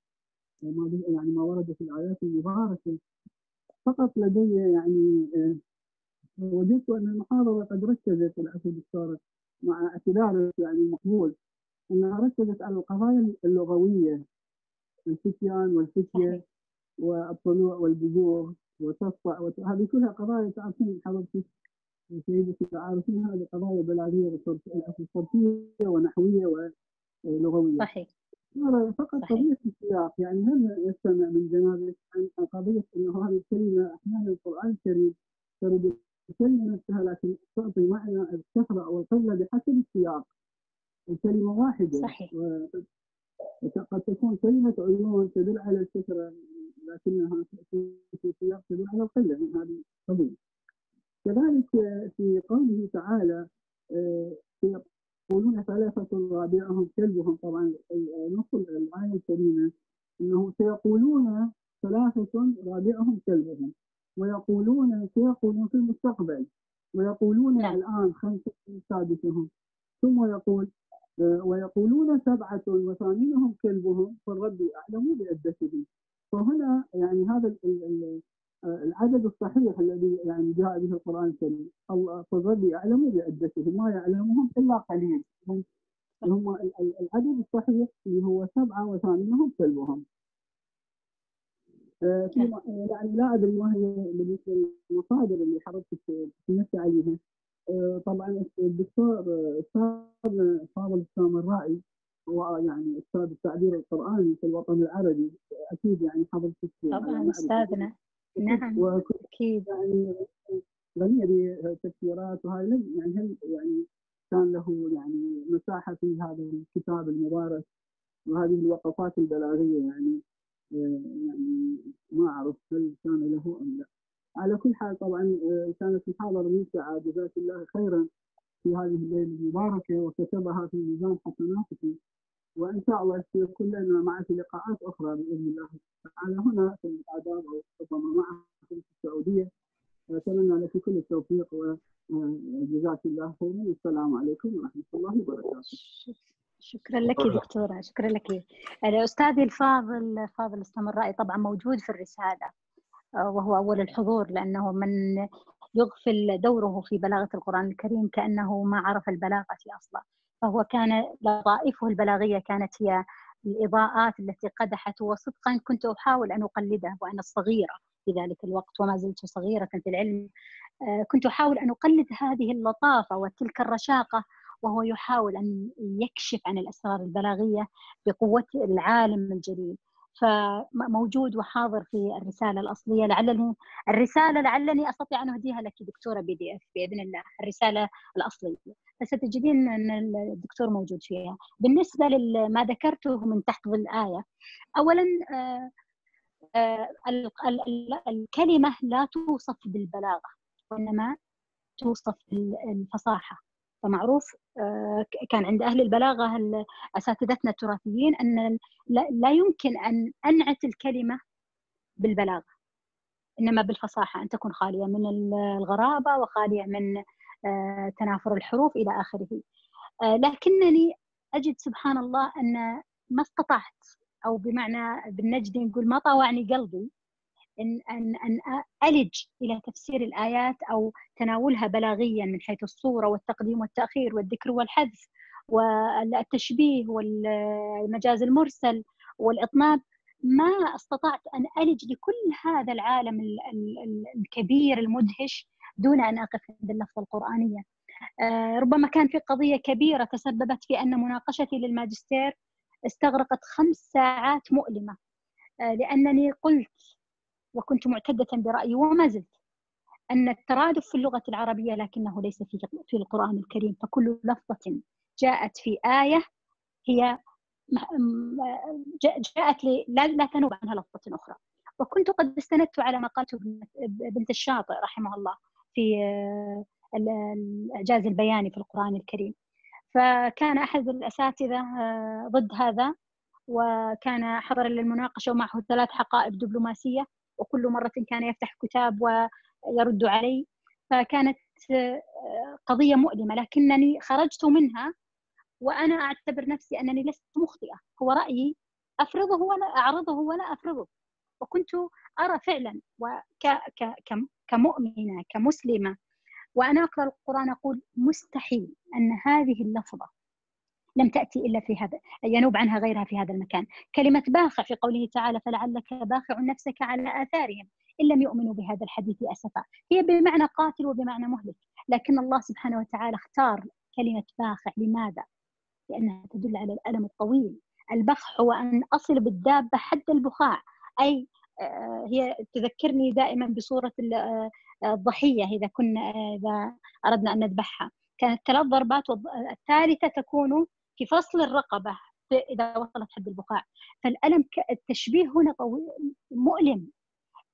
يعني ما ورد في الآيات المباركة فقط لدي يعني وجدت أن المحاضرة قد ركزت الأخ الدكتورة مع اعتذار يعني مقبول أنها ركزت على القضايا اللغوية الفتيان والفتية والطلوع والبذور وتصفع هذه كلها قضايا تعرفين حضرتك سيدتي تعرفين هذه قضايا بلاغية صرفيه ونحوية ولغويه. صحيح. فقط قضية السياق. يعني هل يستمع من جنابك عن قضية إنه هذه الكلمة أحيانا القرآن الكريم ترد الكلمة نفسها لكن تعطي معنى الكثرة أو القلة بحسب السياق؟ الكلمة واحدة صحيح. قد تكون كلمة عيون تدل على الكثرة لكنها في سياق تدل على القلة من هذه القضية. كذلك في قوله تعالى يقولون ثلاثة رابعهم كلبهم. طبعا نص الآية الكريمة أنه سيقولون ثلاثة رابعهم كلبهم ويقولون سيقولون في المستقبل ويقولون نعم. الآن خمسة سادسهم ثم يقول ويقولون سبعة وثامنهم كلبهم فالرب أعلم بعدتهم فهنا يعني هذا العدد الصحيح الذي يعني جاء به القرآن الكريم فالرب أعلم بعدتهم ما يعلمهم إلا قليل. هم هم العدد الصحيح اللي هو سبعة وثامنهم كلبهم في يعني لا أدري ما هي بالنسبة للمصادر اللي حضرتك تمشي عليها. طبعا الدكتور أستاذ فاضل السامرائي هو يعني أستاذ التعبير القرآني في الوطن العربي أكيد يعني حضرتك طبعا أستاذنا. نعم أكيد يعني غني بتفسيرات وهذا يعني هل يعني كان له يعني مساحة في هذا الكتاب المبارك وهذه الوقفات البلاغية يعني يعني ما أعرف هل كان له أم لا. على كل حال طبعا كانت محاضرة ممتعة جزاك الله خيرا في هذه الليلة المباركة وكتبها في ميزان حسناتك وإن شاء الله يكون لنا معك لقاءات أخرى بإذن الله تعالى. هنا في الاداب أو ربما معكم في السعودية. أتمنى لك كل التوفيق وجزاك الله خيرا. والسلام عليكم ورحمة الله وبركاته. شكرا لك دكتورة شكرا لك. استاذي الفاضل فاضل السمرائي طبعا موجود في الرسالة وهو أول الحضور لأنه من يغفل دوره في بلاغة القرآن الكريم كأنه ما عرف البلاغة أصلا. فهو كان لطائفه البلاغية كانت هي الإضاءات التي قدحت وصدقا كنت أحاول أن اقلده وأنا صغيرة في ذلك الوقت وما زلت صغيرة في العلم. كنت أحاول أن أقلد هذه اللطافة وتلك الرشاقة وهو يحاول أن يكشف عن الأسرار البلاغية بقوة العالم الجليل. فموجود وحاضر في الرسالة الأصلية. لعلني الرسالة لعلني أستطيع أن أهديها لك دكتورة بي دي إف بإذن الله الرسالة الأصلية. فستجدين أن الدكتور موجود فيها. بالنسبة لما ذكرته من تحت ظل الآية أولا الكلمة لا توصف بالبلاغة وإنما توصف بالفصاحة فمعروف كان عند أهل البلاغة أساتذتنا التراثيين أن لا يمكن أن أنعت الكلمة بالبلاغة إنما بالفصاحة أن تكون خالية من الغرابة وخالية من تنافر الحروف إلى آخره. لكنني أجد سبحان الله أن ما استطعت أو بمعنى بالنجد نقول ما طاوعني قلبي أن أن أن ألج إلى تفسير الآيات أو تناولها بلاغيا من حيث الصورة والتقديم والتأخير والذكر والحذف والتشبيه والمجاز المرسل والإطناب. ما استطعت أن ألج لكل هذا العالم الكبير المدهش دون أن أقف عند اللفظة القرآنية. آه، ربما كان في قضية كبيرة تسببت في أن مناقشتي للماجستير استغرقت خمس ساعات مؤلمة. آه، لأنني قلت وكنت معتدة برأيي وما زلت. أن الترادف في اللغة العربية لكنه ليس في في القرآن الكريم فكل لفظة جاءت في آية هي جاءت لي لا, لا تنوب عنها لفظة أخرى. وكنت قد استندت على ما قالته بنت الشاطئ رحمه الله في آه، الإعجاز البياني في القرآن الكريم. فكان أحد الأساتذة آه، ضد هذا وكان حضر للمناقشة ومعه ثلاث حقائب دبلوماسية. وكل مرة كان يفتح كتاب ويرد علي فكانت آه، قضية مؤلمة لكنني خرجت منها وأنا أعتبر نفسي أنني لست مخطئة. هو رأيي أفرضه ولا أعرضه ولا أفرضه. وكنت أرى فعلا كمؤمنة كمسلمة وأنا أقرأ القرآن أقول مستحيل أن هذه اللفظة لم تأتي إلا في هذا ينوب عنها غيرها في هذا المكان. كلمة باخع في قوله تعالى فلعلك باخع نفسك على آثارهم إن لم يؤمنوا بهذا الحديث أسفا. هي بمعنى قاتل وبمعنى مهلك. لكن الله سبحانه وتعالى اختار كلمة باخع لماذا؟ لأنها تدل على الألم الطويل. البخ هو أن أصل بالدابة حد البخاع. أي آه، هي تذكرني دائما بصورة آه، الضحية إذا كنا إذا أردنا أن نذبحها. كانت ثلاث ضربات والثالثة تكون في فصل الرقبة إذا وصلت حد البقاع. فالألم التشبيه هنا مؤلم.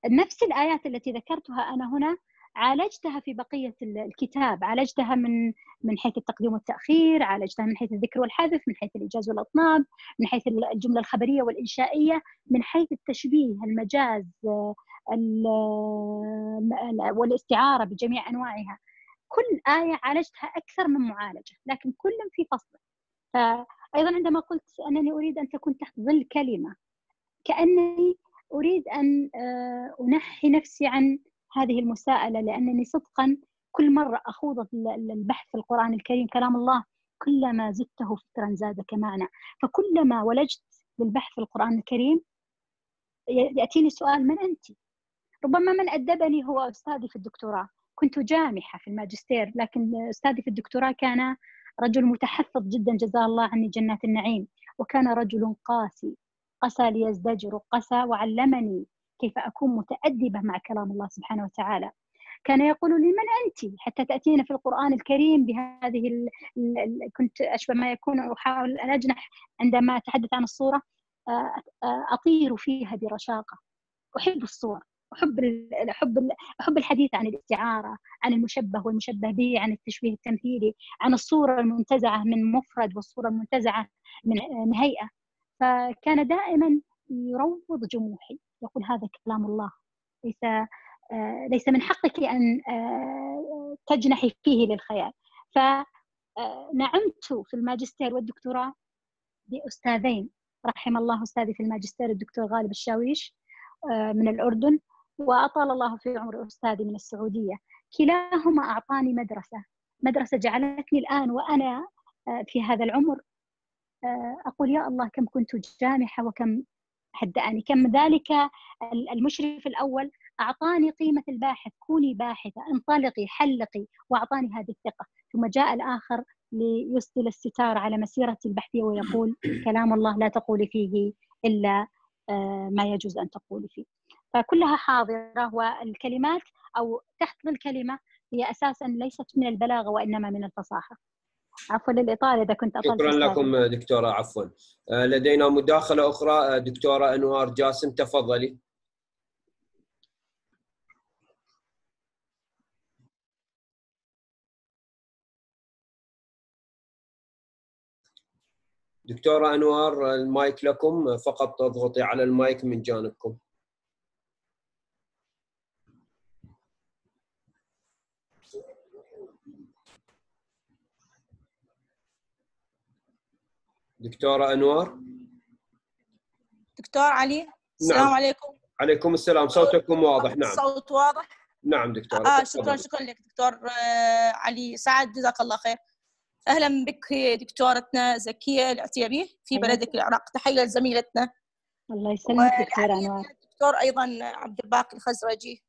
نفس الآيات التي ذكرتها أنا هنا عالجتها في بقية الكتاب. عالجتها من من حيث التقديم والتأخير عالجتها من حيث الذكر والحذف من حيث الإيجاز والأطناب من حيث الجملة الخبرية والإنشائية من حيث التشبيه المجاز والاستعارة بجميع أنواعها. كل آية عالجتها أكثر من معالجة لكن كل في فصل. فأيضا عندما قلت أنني أريد أن تكون تحت ظل كلمة كأنني أريد أن آه، أنحي نفسي عن هذه المساءلة لأنني صدقا كل مرة أخوض البحث في القرآن الكريم كلام الله كلما زدته فكرا زادك معنى فكلما ولجت للبحث في القرآن الكريم يأتيني سؤال من أنت؟ ربما من أدبني هو أستاذي في الدكتوراه كنت جامحة في الماجستير لكن أستاذي في الدكتوراه كان رجل متحفظ جدا جزاه الله عني جنات النعيم. وكان رجل قاسي قسى ليزدجر قسى وعلمني كيف أكون متأدبة مع كلام الله سبحانه وتعالى. كان يقول لي من أنت؟ حتى تأتينا في القرآن الكريم بهذه ال ال كنت أشبه ما يكون أحاول أن أجنح عندما أتحدث عن الصورة. أطير فيها برشاقة. أحب الصور. أحب أحب أحب الحديث عن الاستعارة عن المشبه والمشبه به عن التشبيه التمثيلي عن الصورة المنتزعة من مفرد والصورة المنتزعة من هيئة. فكان دائما يروض جموحي يقول هذا كلام الله. ليس آه، ليس من حقك أن آه، تجنحي فيه للخيال. فنعمت في الماجستير والدكتوراه بأستاذين. رحم الله أستاذي في الماجستير الدكتور غالب الشاويش آه، من الأردن. وأطال الله في عمر أستاذي من السعودية. كلاهما أعطاني مدرسة. مدرسة جعلتني الآن وأنا في هذا العمر أقول يا الله كم كنت جامحة وكم هدأني كم ذلك المشرف الأول أعطاني قيمة الباحث. كوني باحثة انطلقي حلقي وأعطاني هذه الثقة. ثم جاء الآخر ليسدل الستار على مسيرتي البحثية ويقول كلام الله لا تقولي فيه إلا آه، ما يجوز أن تقولي فيه. فكلها حاضرة والكلمات أو تحت الكلمة هي أساسا ليست من البلاغة وإنما من الفصاحة. عفوا للإطالة إذا كنت أطلت شكرا لكم دكتورة عفوا. آه، لدينا مداخلة أخرى آه، دكتورة أنوار جاسم تفضلي. دكتورة أنوار المايك لكم فقط تضغطي على المايك من جانبكم. دكتورة أنوار؟ دكتور علي السلام نعم. عليكم. عليكم السلام. صوتكم واضح. نعم. الصوت واضح؟ نعم دكتورة. آه شكرا شكرا لك دكتور آه علي. سعد جزاك الله خير. أهلا بك دكتورتنا زكية العتيبي في بلدك العراق. تحية لزميلتنا. الله يسلمك دكتور ولعلي أنوار الدكتور أيضا عبد الباقي الخزرجي.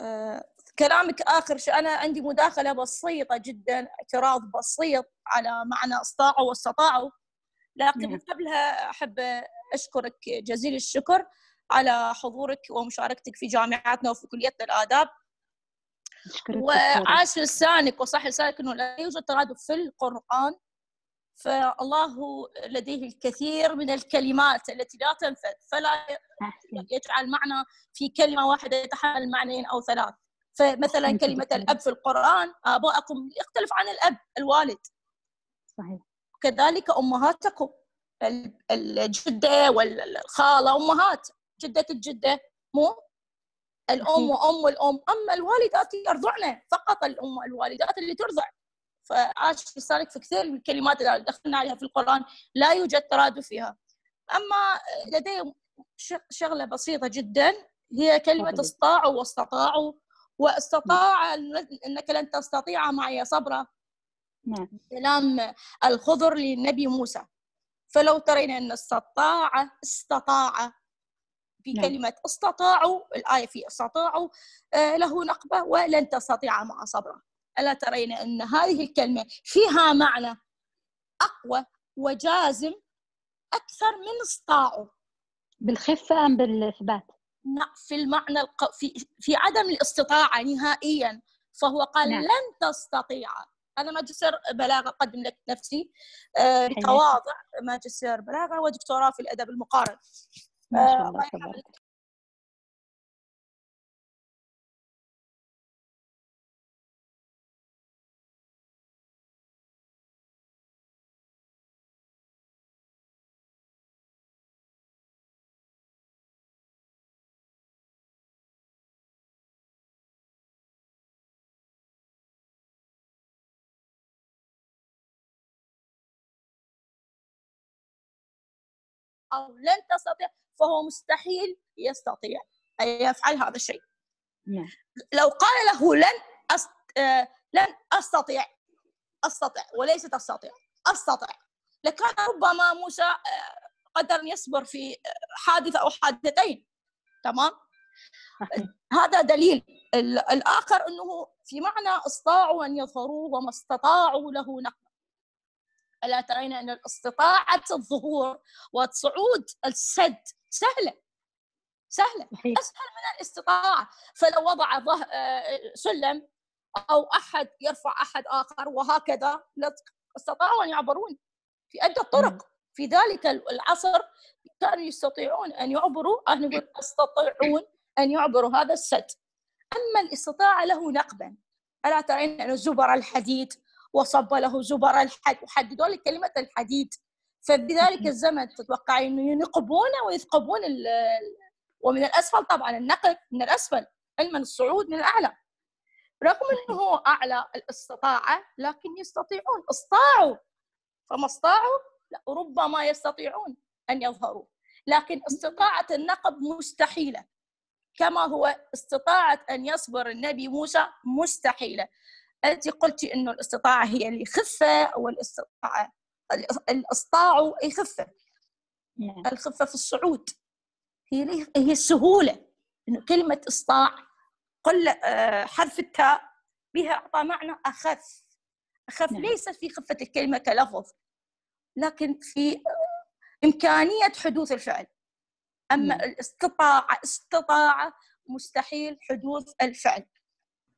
آه، كلامك آخر شيء أنا عندي مداخلة بسيطة جدا اعتراض بسيط على معنى استطاعوا واستطاعوا لكن. قبلها أحب أشكرك جزيل الشكر على حضورك ومشاركتك في جامعاتنا وفي كليتنا الآداب. أشكرك دكتورة وعاش لسانك وصح لسانك إنه لا يوجد ترادف في القرآن. فالله لديه الكثير من الكلمات التي لا تنفذ فلا يجعل معنى في كلمة واحدة يتحمل معنيين أو ثلاث. فمثلا كلمة. الأب في القرآن آباءكم يختلف عن الأب الوالد. صحيح. كذلك أمهاتكم ال- الجدة والخالة أمهات جدة الجدة مو؟ الأم. وأم الأم أما الوالدات يرضعن فقط الأم الوالدات اللي ترضع. فعاش لسانك في كثير من الكلمات اللي دخلنا عليها في القرآن لا يوجد ترادف فيها. أما لدي شغلة بسيطة جدا هي كلمة. استطاعوا واستطاعوا. واستطاع أنك لن تستطيع معي صبرا. نعم. كلام الخضر للنبي موسى. فلو ترين أن استطاع استطاع في نعم. كلمة استطاعوا الآية في استطاعوا آه، له نقبة ولن تستطيع مع صبرا. ألا ترين أن هذه الكلمة فيها معنى أقوى وجازم أكثر من استطاعوا بالخفة أم بالإثبات؟ ن- في المعنى الق... في في عدم الاستطاعة نهائيا فهو قال نعم. لن تستطيع أنا ماجستير بلاغة أقدم لك نفسي آه،. بتواضع ماجستير بلاغة ودكتوراه في الأدب المقارن ما شاء آه، الله أو لن تستطيع فهو مستحيل يستطيع أن يفعل هذا الشيء. نعم. لو قال له لن أست... آه، لن أستطيع أستطيع وليس تستطيع أستطيع. لكان ربما موسى آه، قدر يصبر في حادثة أو حادثتين. تمام؟ هذا دليل. ال- الآخر أنه في معنى استطاعوا أن يظهروه وما استطاعوا له نقبة ألا ترين أن الاستطاعة الظهور وصعود السد سهلة. سهلة. أسهل من الاستطاعة. فلو وضع. آه، سلم أو أحد يرفع أحد آخر وهكذا استطاعوا أن يعبرون في عدة طرق في ذلك العصر كانوا يستطيعون أن يعبروا أنا نقول يستطيعون أن يعبروا هذا السد. أما الاستطاعة له نقبا. ألا ترين أن زبر الحديد وصب له زبر الحد وحددوا لك كلمة الحديد. فبذلك الزمن تتوقعين أنه ينقبون ويثقبون ومن الأسفل طبعا النقب من الأسفل علما الصعود من الأعلى. رغم أنه هو أعلى الاستطاعة لكن يستطيعون. استطاعوا فما استطاعوا لا ربما يستطيعون أن يظهروا. لكن استطاعة النقب مستحيلة. كما هو استطاعة أن يصبر النبي موسى مستحيلة. أنت قلتي أنه الاستطاعة هي الخفة أو الاستطاعة الاستطاعوا أي خفة نعم. الخفة في الصعود هي هي السهولة. إنه كلمة استطاع قل آه، حرف التاء بها أعطى معنى أخف. أخف نعم. ليس في خفة الكلمة كلفظ لكن في إمكانية حدوث الفعل. أما نعم. الاستطاعة استطاع مستحيل حدوث الفعل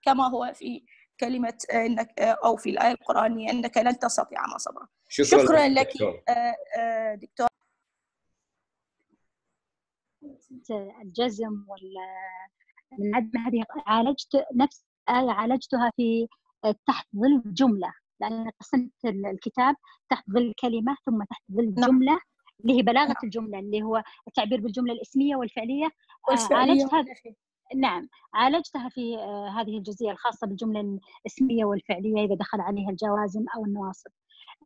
كما هو في كلمة آه، إنك آه، أو في الآية القرآنية أنك لن تستطيع ما صبرا شكرا, شكرا لك دكتور. آه، دكتور الجزم ولا من عدم هذه عالجت نفس آية عالجتها في تحت ظل جملة لأن قسمت الكتاب تحت ظل كلمة ثم تحت ظل نعم. جملة اللي هي بلاغة نعم. الجملة اللي هو التعبير بالجملة الإسمية والفعلية والفعلية عالجتها نعم عالجتها في آه، هذه الجزئية الخاصة بالجملة الاسمية والفعلية إذا دخل عليها الجوازم أو النواصب.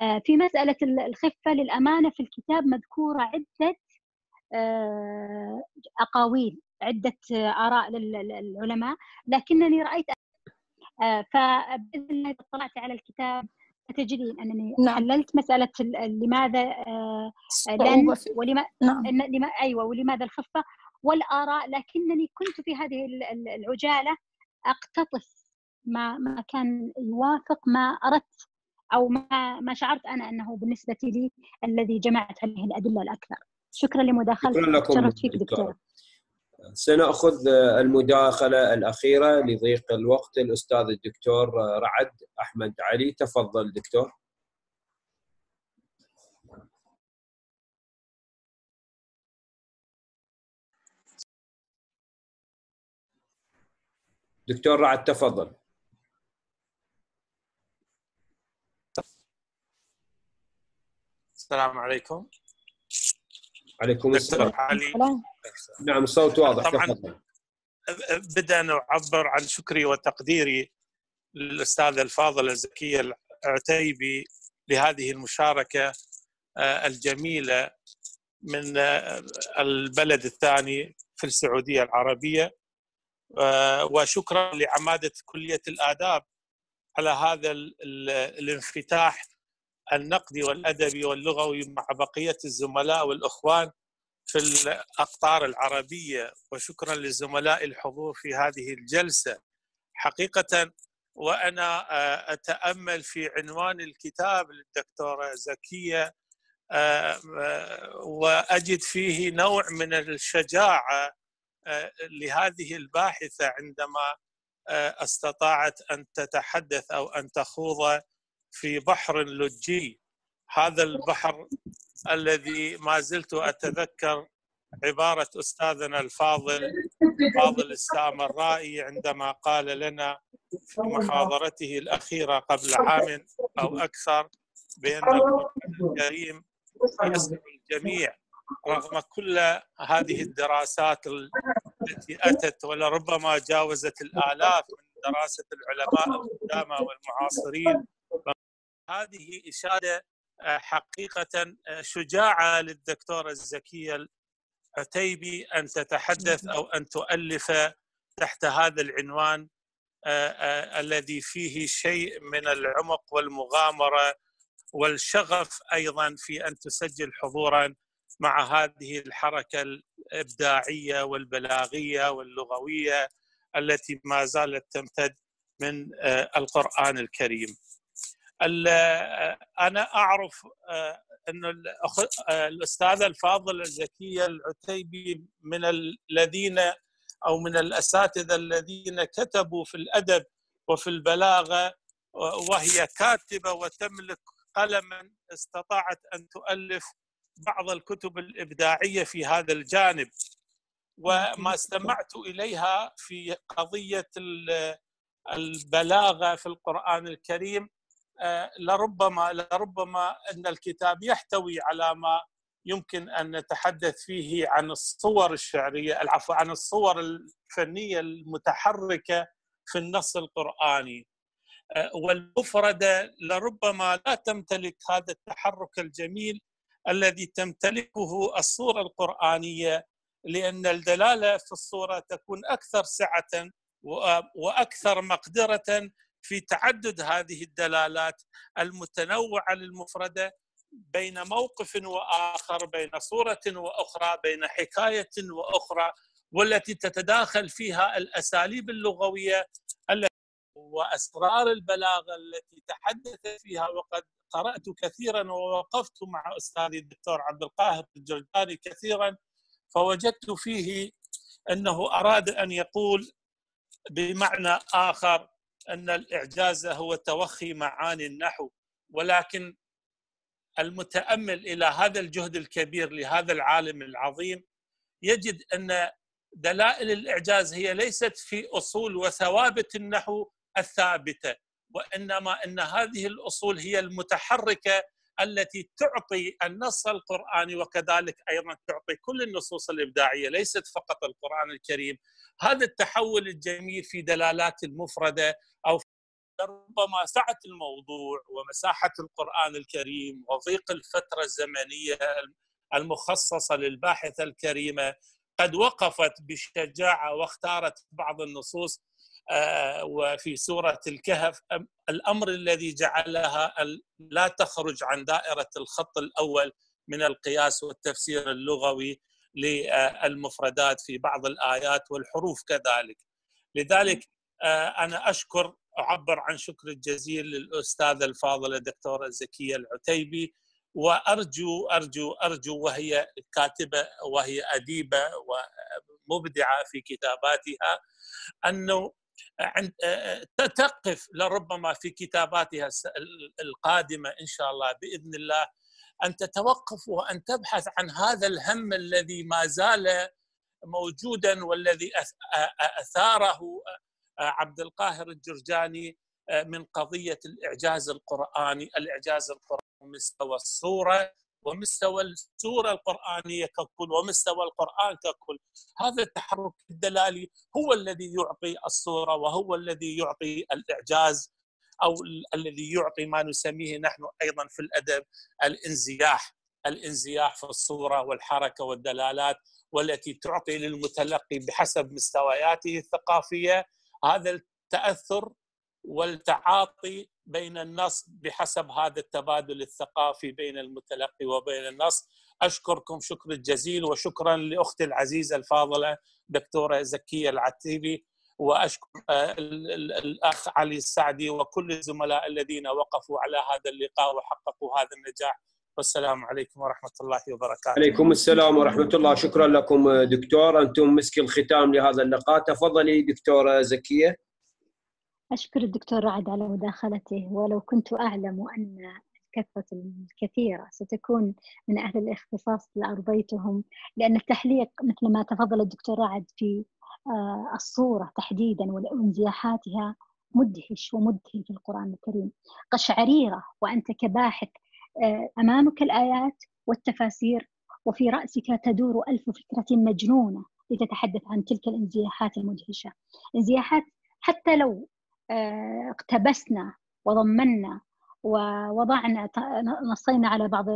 آه، في مسألة ال- الخفة للأمانة في الكتاب مذكورة عدة آه، آه، آراء لل- للعلماء لكنني رأيت آه، فبإذن الله إذا اطلعت على الكتاب ستجدين أنني نعم. حللت مسألة ال- لماذا صعوبة لن ولما نعم. لما أيوه ولماذا الخفة؟ والآراء لكنني كنت في هذه ال- ال- العجالة أقتطف ما ما كان يوافق ما أردت أو ما ما شعرت أنا أنه بالنسبة لي الذي جمعت عليه الأدلة الأكثر. شكرا لمداخلتك. شكرا لكم تشرفت فيك. دكتور سنأخذ المداخلة الأخيرة لضيق الوقت الأستاذ الدكتور رعد أحمد علي. تفضل دكتور. دكتور رعد تفضل. السلام عليكم. عليكم السلام. علي نعم الصوت واضح. طبعاً. تفضل. بدأ أن أعبر عن شكري وتقديري للأستاذ الفاضل زكية العتيبي لهذه المشاركة آه، الجميلة من آه، البلد الثاني في السعودية العربية. وشكرا لعمادة كلية الآداب على هذا ال- ال- الانفتاح النقدي والأدبي واللغوي مع بقية الزملاء والإخوان في الأقطار العربية. وشكرا للزملاء الحضور في هذه الجلسة. حقيقة وأنا آه، أتأمل في عنوان الكتاب للدكتورة زكية آه، آه، وأجد فيه نوع من الشجاعة آه، لهذه الباحثة عندما آه، استطاعت أن تتحدث أو أن تخوض في بحر لجي. هذا البحر الذي ما زلت أتذكر عبارة أستاذنا الفاضل فاضل السامرائي عندما قال لنا في محاضرته الأخيرة قبل عام أو أكثر بأن القرآن الكريم يسمع الجميع. رغم كل هذه الدراسات التي أتت ولربما جاوزت الآلاف من دراسة العلماء القدامى والمعاصرين هذه إشادة آه، حقيقة آه، شجاعة للدكتورة الزكية العتيبي أن تتحدث أو أن تؤلف تحت هذا العنوان آه، الذي فيه شيء من العمق والمغامرة والشغف أيضا في أن تسجل حضورا مع هذه الحركة الإبداعية والبلاغية واللغوية التي ما زالت تمتد من آه، القرآن الكريم. ال- آه، أنا أعرف آه، أن الأخ- آه، الأستاذ الفاضل الزكية العتيبي من الذين أو من الأساتذة الذين كتبوا في الأدب وفي البلاغة وهي كاتبة وتملك قلما استطاعت أن تؤلف بعض الكتب الإبداعية في هذا الجانب وما استمعت إليها في قضية ال- البلاغة في القرآن الكريم آه، لربما لربما أن الكتاب يحتوي على ما يمكن أن نتحدث فيه عن الصور الشعرية العفو عن الصور الفنية المتحركة في النص القرآني. آه، والمفردة لربما لا تمتلك هذا التحرك الجميل الذي تمتلكه الصورة القرآنية لأن الدلالة في الصورة تكون أكثر سعة و- وأكثر مقدرة في تعدد هذه الدلالات المتنوعة للمفردة بين موقف وآخر بين صورة وأخرى بين حكاية وأخرى والتي تتداخل فيها الأساليب اللغوية التي وأسرار البلاغة التي تحدث فيها وقد قرأت كثيرا ووقفت مع أستاذي الدكتور عبد القاهر الجرداني كثيرا فوجدت فيه أنه أراد أن يقول بمعنى آخر أن الإعجاز هو توخي معاني النحو ولكن المتأمل إلى هذا الجهد الكبير لهذا العالم العظيم يجد أن دلائل الإعجاز هي ليست في أصول وثوابت النحو الثابتة. وإنما أن هذه الأصول هي المتحركة التي تعطي النص القرآني وكذلك أيضا تعطي كل النصوص الإبداعية ليست فقط القرآن الكريم. هذا التحول الجميل في دلالات المفردة أو ربما سعة الموضوع ومساحة القرآن الكريم وضيق الفترة الزمنية المخصصة للباحثة الكريمة. قد وقفت بشجاعة واختارت بعض النصوص وفي سورة الكهف الأمر الذي جعلها لا تخرج عن دائرة الخط الأول من القياس والتفسير اللغوي للمفردات في بعض الآيات والحروف كذلك. لذلك آه، أنا أشكر أعبر عن شكر الجزيل للاستاذه الفاضله الدكتوره زكية العتيبي وأرجو أرجو أرجو وهي كاتبة وهي أديبة ومبدعة في كتاباتها انه تقف لربما في كتاباتها القادمة إن شاء الله بإذن الله أن تتوقف وأن تبحث عن هذا الهم الذي ما زال موجودا والذي أثاره عبد القاهر الجرجاني من قضية الإعجاز القرآني، الإعجاز القرآني مستوى الصورة. ومستوى السورة القرآنية ككل ومستوى القرآن ككل. هذا التحرك الدلالي هو الذي يعطي الصورة وهو الذي يعطي الإعجاز أو الذي يعطي ما نسميه نحن أيضا في الأدب الإنزياح. الإنزياح في الصورة والحركة والدلالات والتي تعطي للمتلقي بحسب مستوياته الثقافية هذا التأثر والتعاطي بين النص بحسب هذا التبادل الثقافي بين المتلقي وبين النص. أشكركم شكر الجزيل وشكرا لأختي العزيزة الفاضلة دكتورة زكية العتيبي وأشكر آه، الأخ علي السعدي وكل الزملاء الذين وقفوا على هذا اللقاء وحققوا هذا النجاح. والسلام عليكم ورحمة الله وبركاته. عليكم السلام ورحمة الله، شكرا لكم دكتور، أنتم مسك الختام لهذا اللقاء، تفضلي دكتورة زكية. أشكر الدكتور رعد على مداخلته ولو كنت أعلم أن الكثرة الكثيرة ستكون من أهل الاختصاص لأرضيتهم لأن التحليق مثل ما تفضل الدكتور رعد في آه، الصورة تحديدا وأنزياحاتها مدهش ومدهي في القرآن الكريم. قشعريرة وأنت كباحث آه، أمامك الآيات والتفاسير وفي رأسك تدور ألف فكرة مجنونة لتتحدث عن تلك الأنزياحات المدهشة. أنزياحات حتى لو اقتبسنا وضمنا ووضعنا نصينا على بعض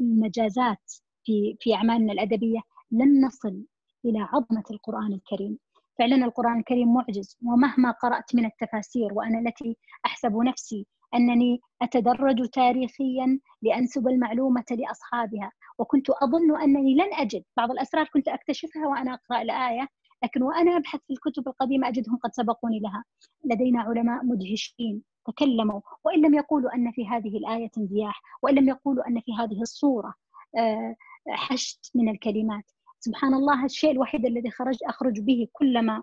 المجازات في في أعمالنا الأدبية لن نصل إلى عظمة القرآن الكريم. فعلا القرآن الكريم معجز ومهما قرأت من التفاسير وأنا التي أحسب نفسي أنني أتدرج تاريخيا لأنسب المعلومة لأصحابها وكنت أظن أنني لن أجد بعض الأسرار كنت أكتشفها وأنا أقرأ الآية لكن وأنا أبحث في الكتب القديمة أجدهم قد سبقوني لها. لدينا علماء مدهشين تكلموا. وإن لم يقولوا أن في هذه الآية انزياح وإن لم يقولوا أن في هذه الصورة آه، حشد من الكلمات. سبحان الله الشيء الوحيد الذي خرج أخرج به كلما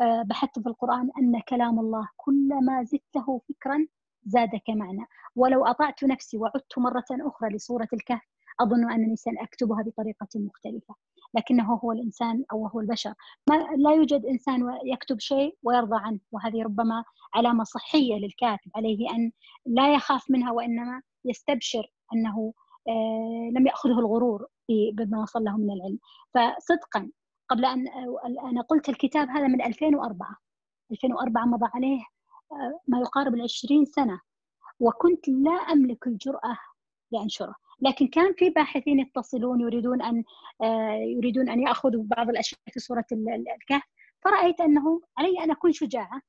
آه، بحثت في القرآن أن كلام الله كلما زدته فكرا زادك معنى ولو أطعت نفسي وعدت مرة أخرى لصورة الكهف أظن أنني سأكتبها بطريقة مختلفة لكنه هو الإنسان أو هو البشر. ما لا يوجد إنسان يكتب شيء ويرضى عنه وهذه ربما علامة صحية للكاتب عليه أن لا يخاف منها وإنما يستبشر أنه آه، لم يأخذه الغرور بما وصل له من العلم. فصدقا قبل أن أنا قلت الكتاب هذا من 2004 2004 مضى عليه آه، ما يقارب العشرين سنة وكنت لا أملك الجرأة لأنشره. لكن كان في باحثين يتصلون يريدون أن آه، يريدون أن يأخذوا بعض الأشياء في سوره الكهف. فرأيت أنه علي أن أكون شجاعة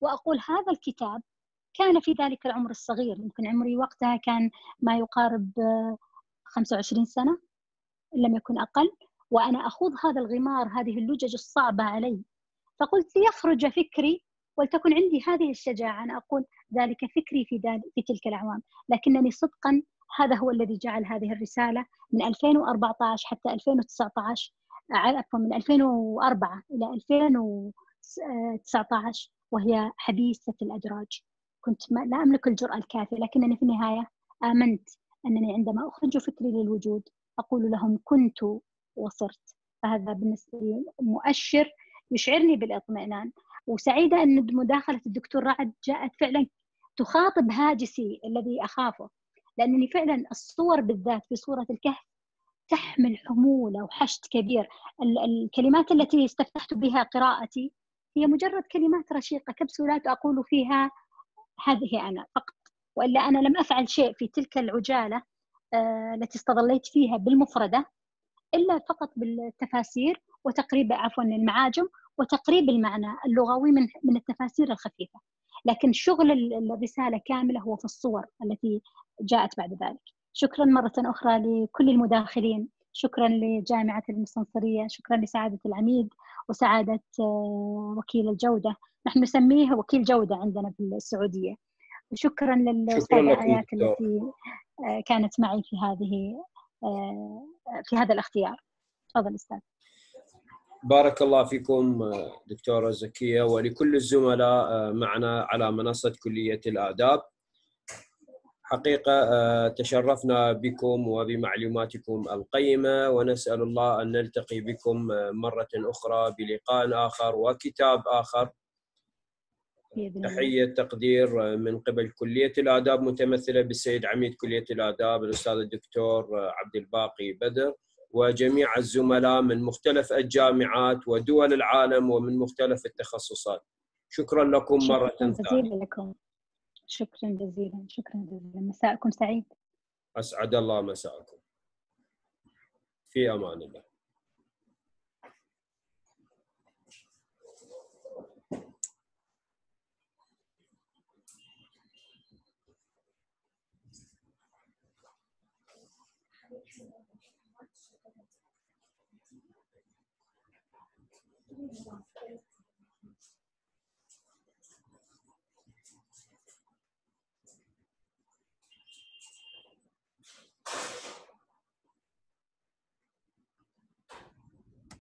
وأقول هذا الكتاب كان في ذلك العمر الصغير. يمكن عمري وقتها كان ما يقارب 25 آه، سنة إن لم يكن أقل. وأنا أخوض هذا الغمار هذه اللجج الصعبة علي. فقلت ليخرج فكري ولتكن عندي هذه الشجاعة. ان أقول ذلك فكري في في تلك الأعوام. لكنني صدقا هذا هو الذي جعل هذه الرسالة من 2014 حتى 2019 عفوا من 2004 إلى 2019 وهي حديثة الأدراج. كنت لا أملك الجرأة الكافية لكنني في النهاية آمنت أنني عندما أخرج فكري للوجود أقول لهم كنت وصرت. فهذا بالنسبة لي مؤشر يشعرني بالاطمئنان. وسعيدة أن مداخلة الدكتور رعد جاءت فعلا تخاطب هاجسي الذي أخافه. لأنني فعلا الصور بالذات في صورة الكهف تحمل حمولة وحشد كبير. الكلمات التي استفتحت بها قراءتي هي مجرد كلمات رشيقة كبسولات أقول فيها هذه أنا فقط وإلا أنا لم أفعل شيء في تلك العجالة آه، التي استظليت فيها بالمفردة إلا فقط بالتفاسير وتقريب عفوا المعاجم وتقريب المعنى اللغوي من من التفاسير الخفيفة. لكن شغل الرسالة كاملة هو في الصور التي جاءت بعد ذلك. شكرا مرة أخرى لكل المداخلين. شكرا لجامعة المستنصرية. شكرا لسعادة العميد وسعادة آه، وكيل الجودة. نحن نسميه وكيل جودة عندنا في السعودية. وشكرا للأستاذة آيات التي آه، كانت معي في هذه آه، في هذا الاختيار. تفضل أستاذ. بارك الله فيكم دكتورة زكية ولكل الزملاء معنا على منصة كلية الآداب. حقيقة تشرفنا بكم وبمعلوماتكم القيمة ونسأل الله أن نلتقي بكم مرة أخرى بلقاء آخر وكتاب آخر. تحية تقدير من قبل كلية الآداب متمثلة بالسيد عميد كلية الآداب الأستاذ الدكتور عبد الباقي بدر. وجميع الزملاء من مختلف الجامعات ودول العالم ومن مختلف التخصصات. شكرا لكم شكرا مرة ثانية. جزيلا لكم. شكرا جزيلا شكرا جزيلا. مساءكم سعيد. أسعد الله مساءكم. في أمان الله. 为什么？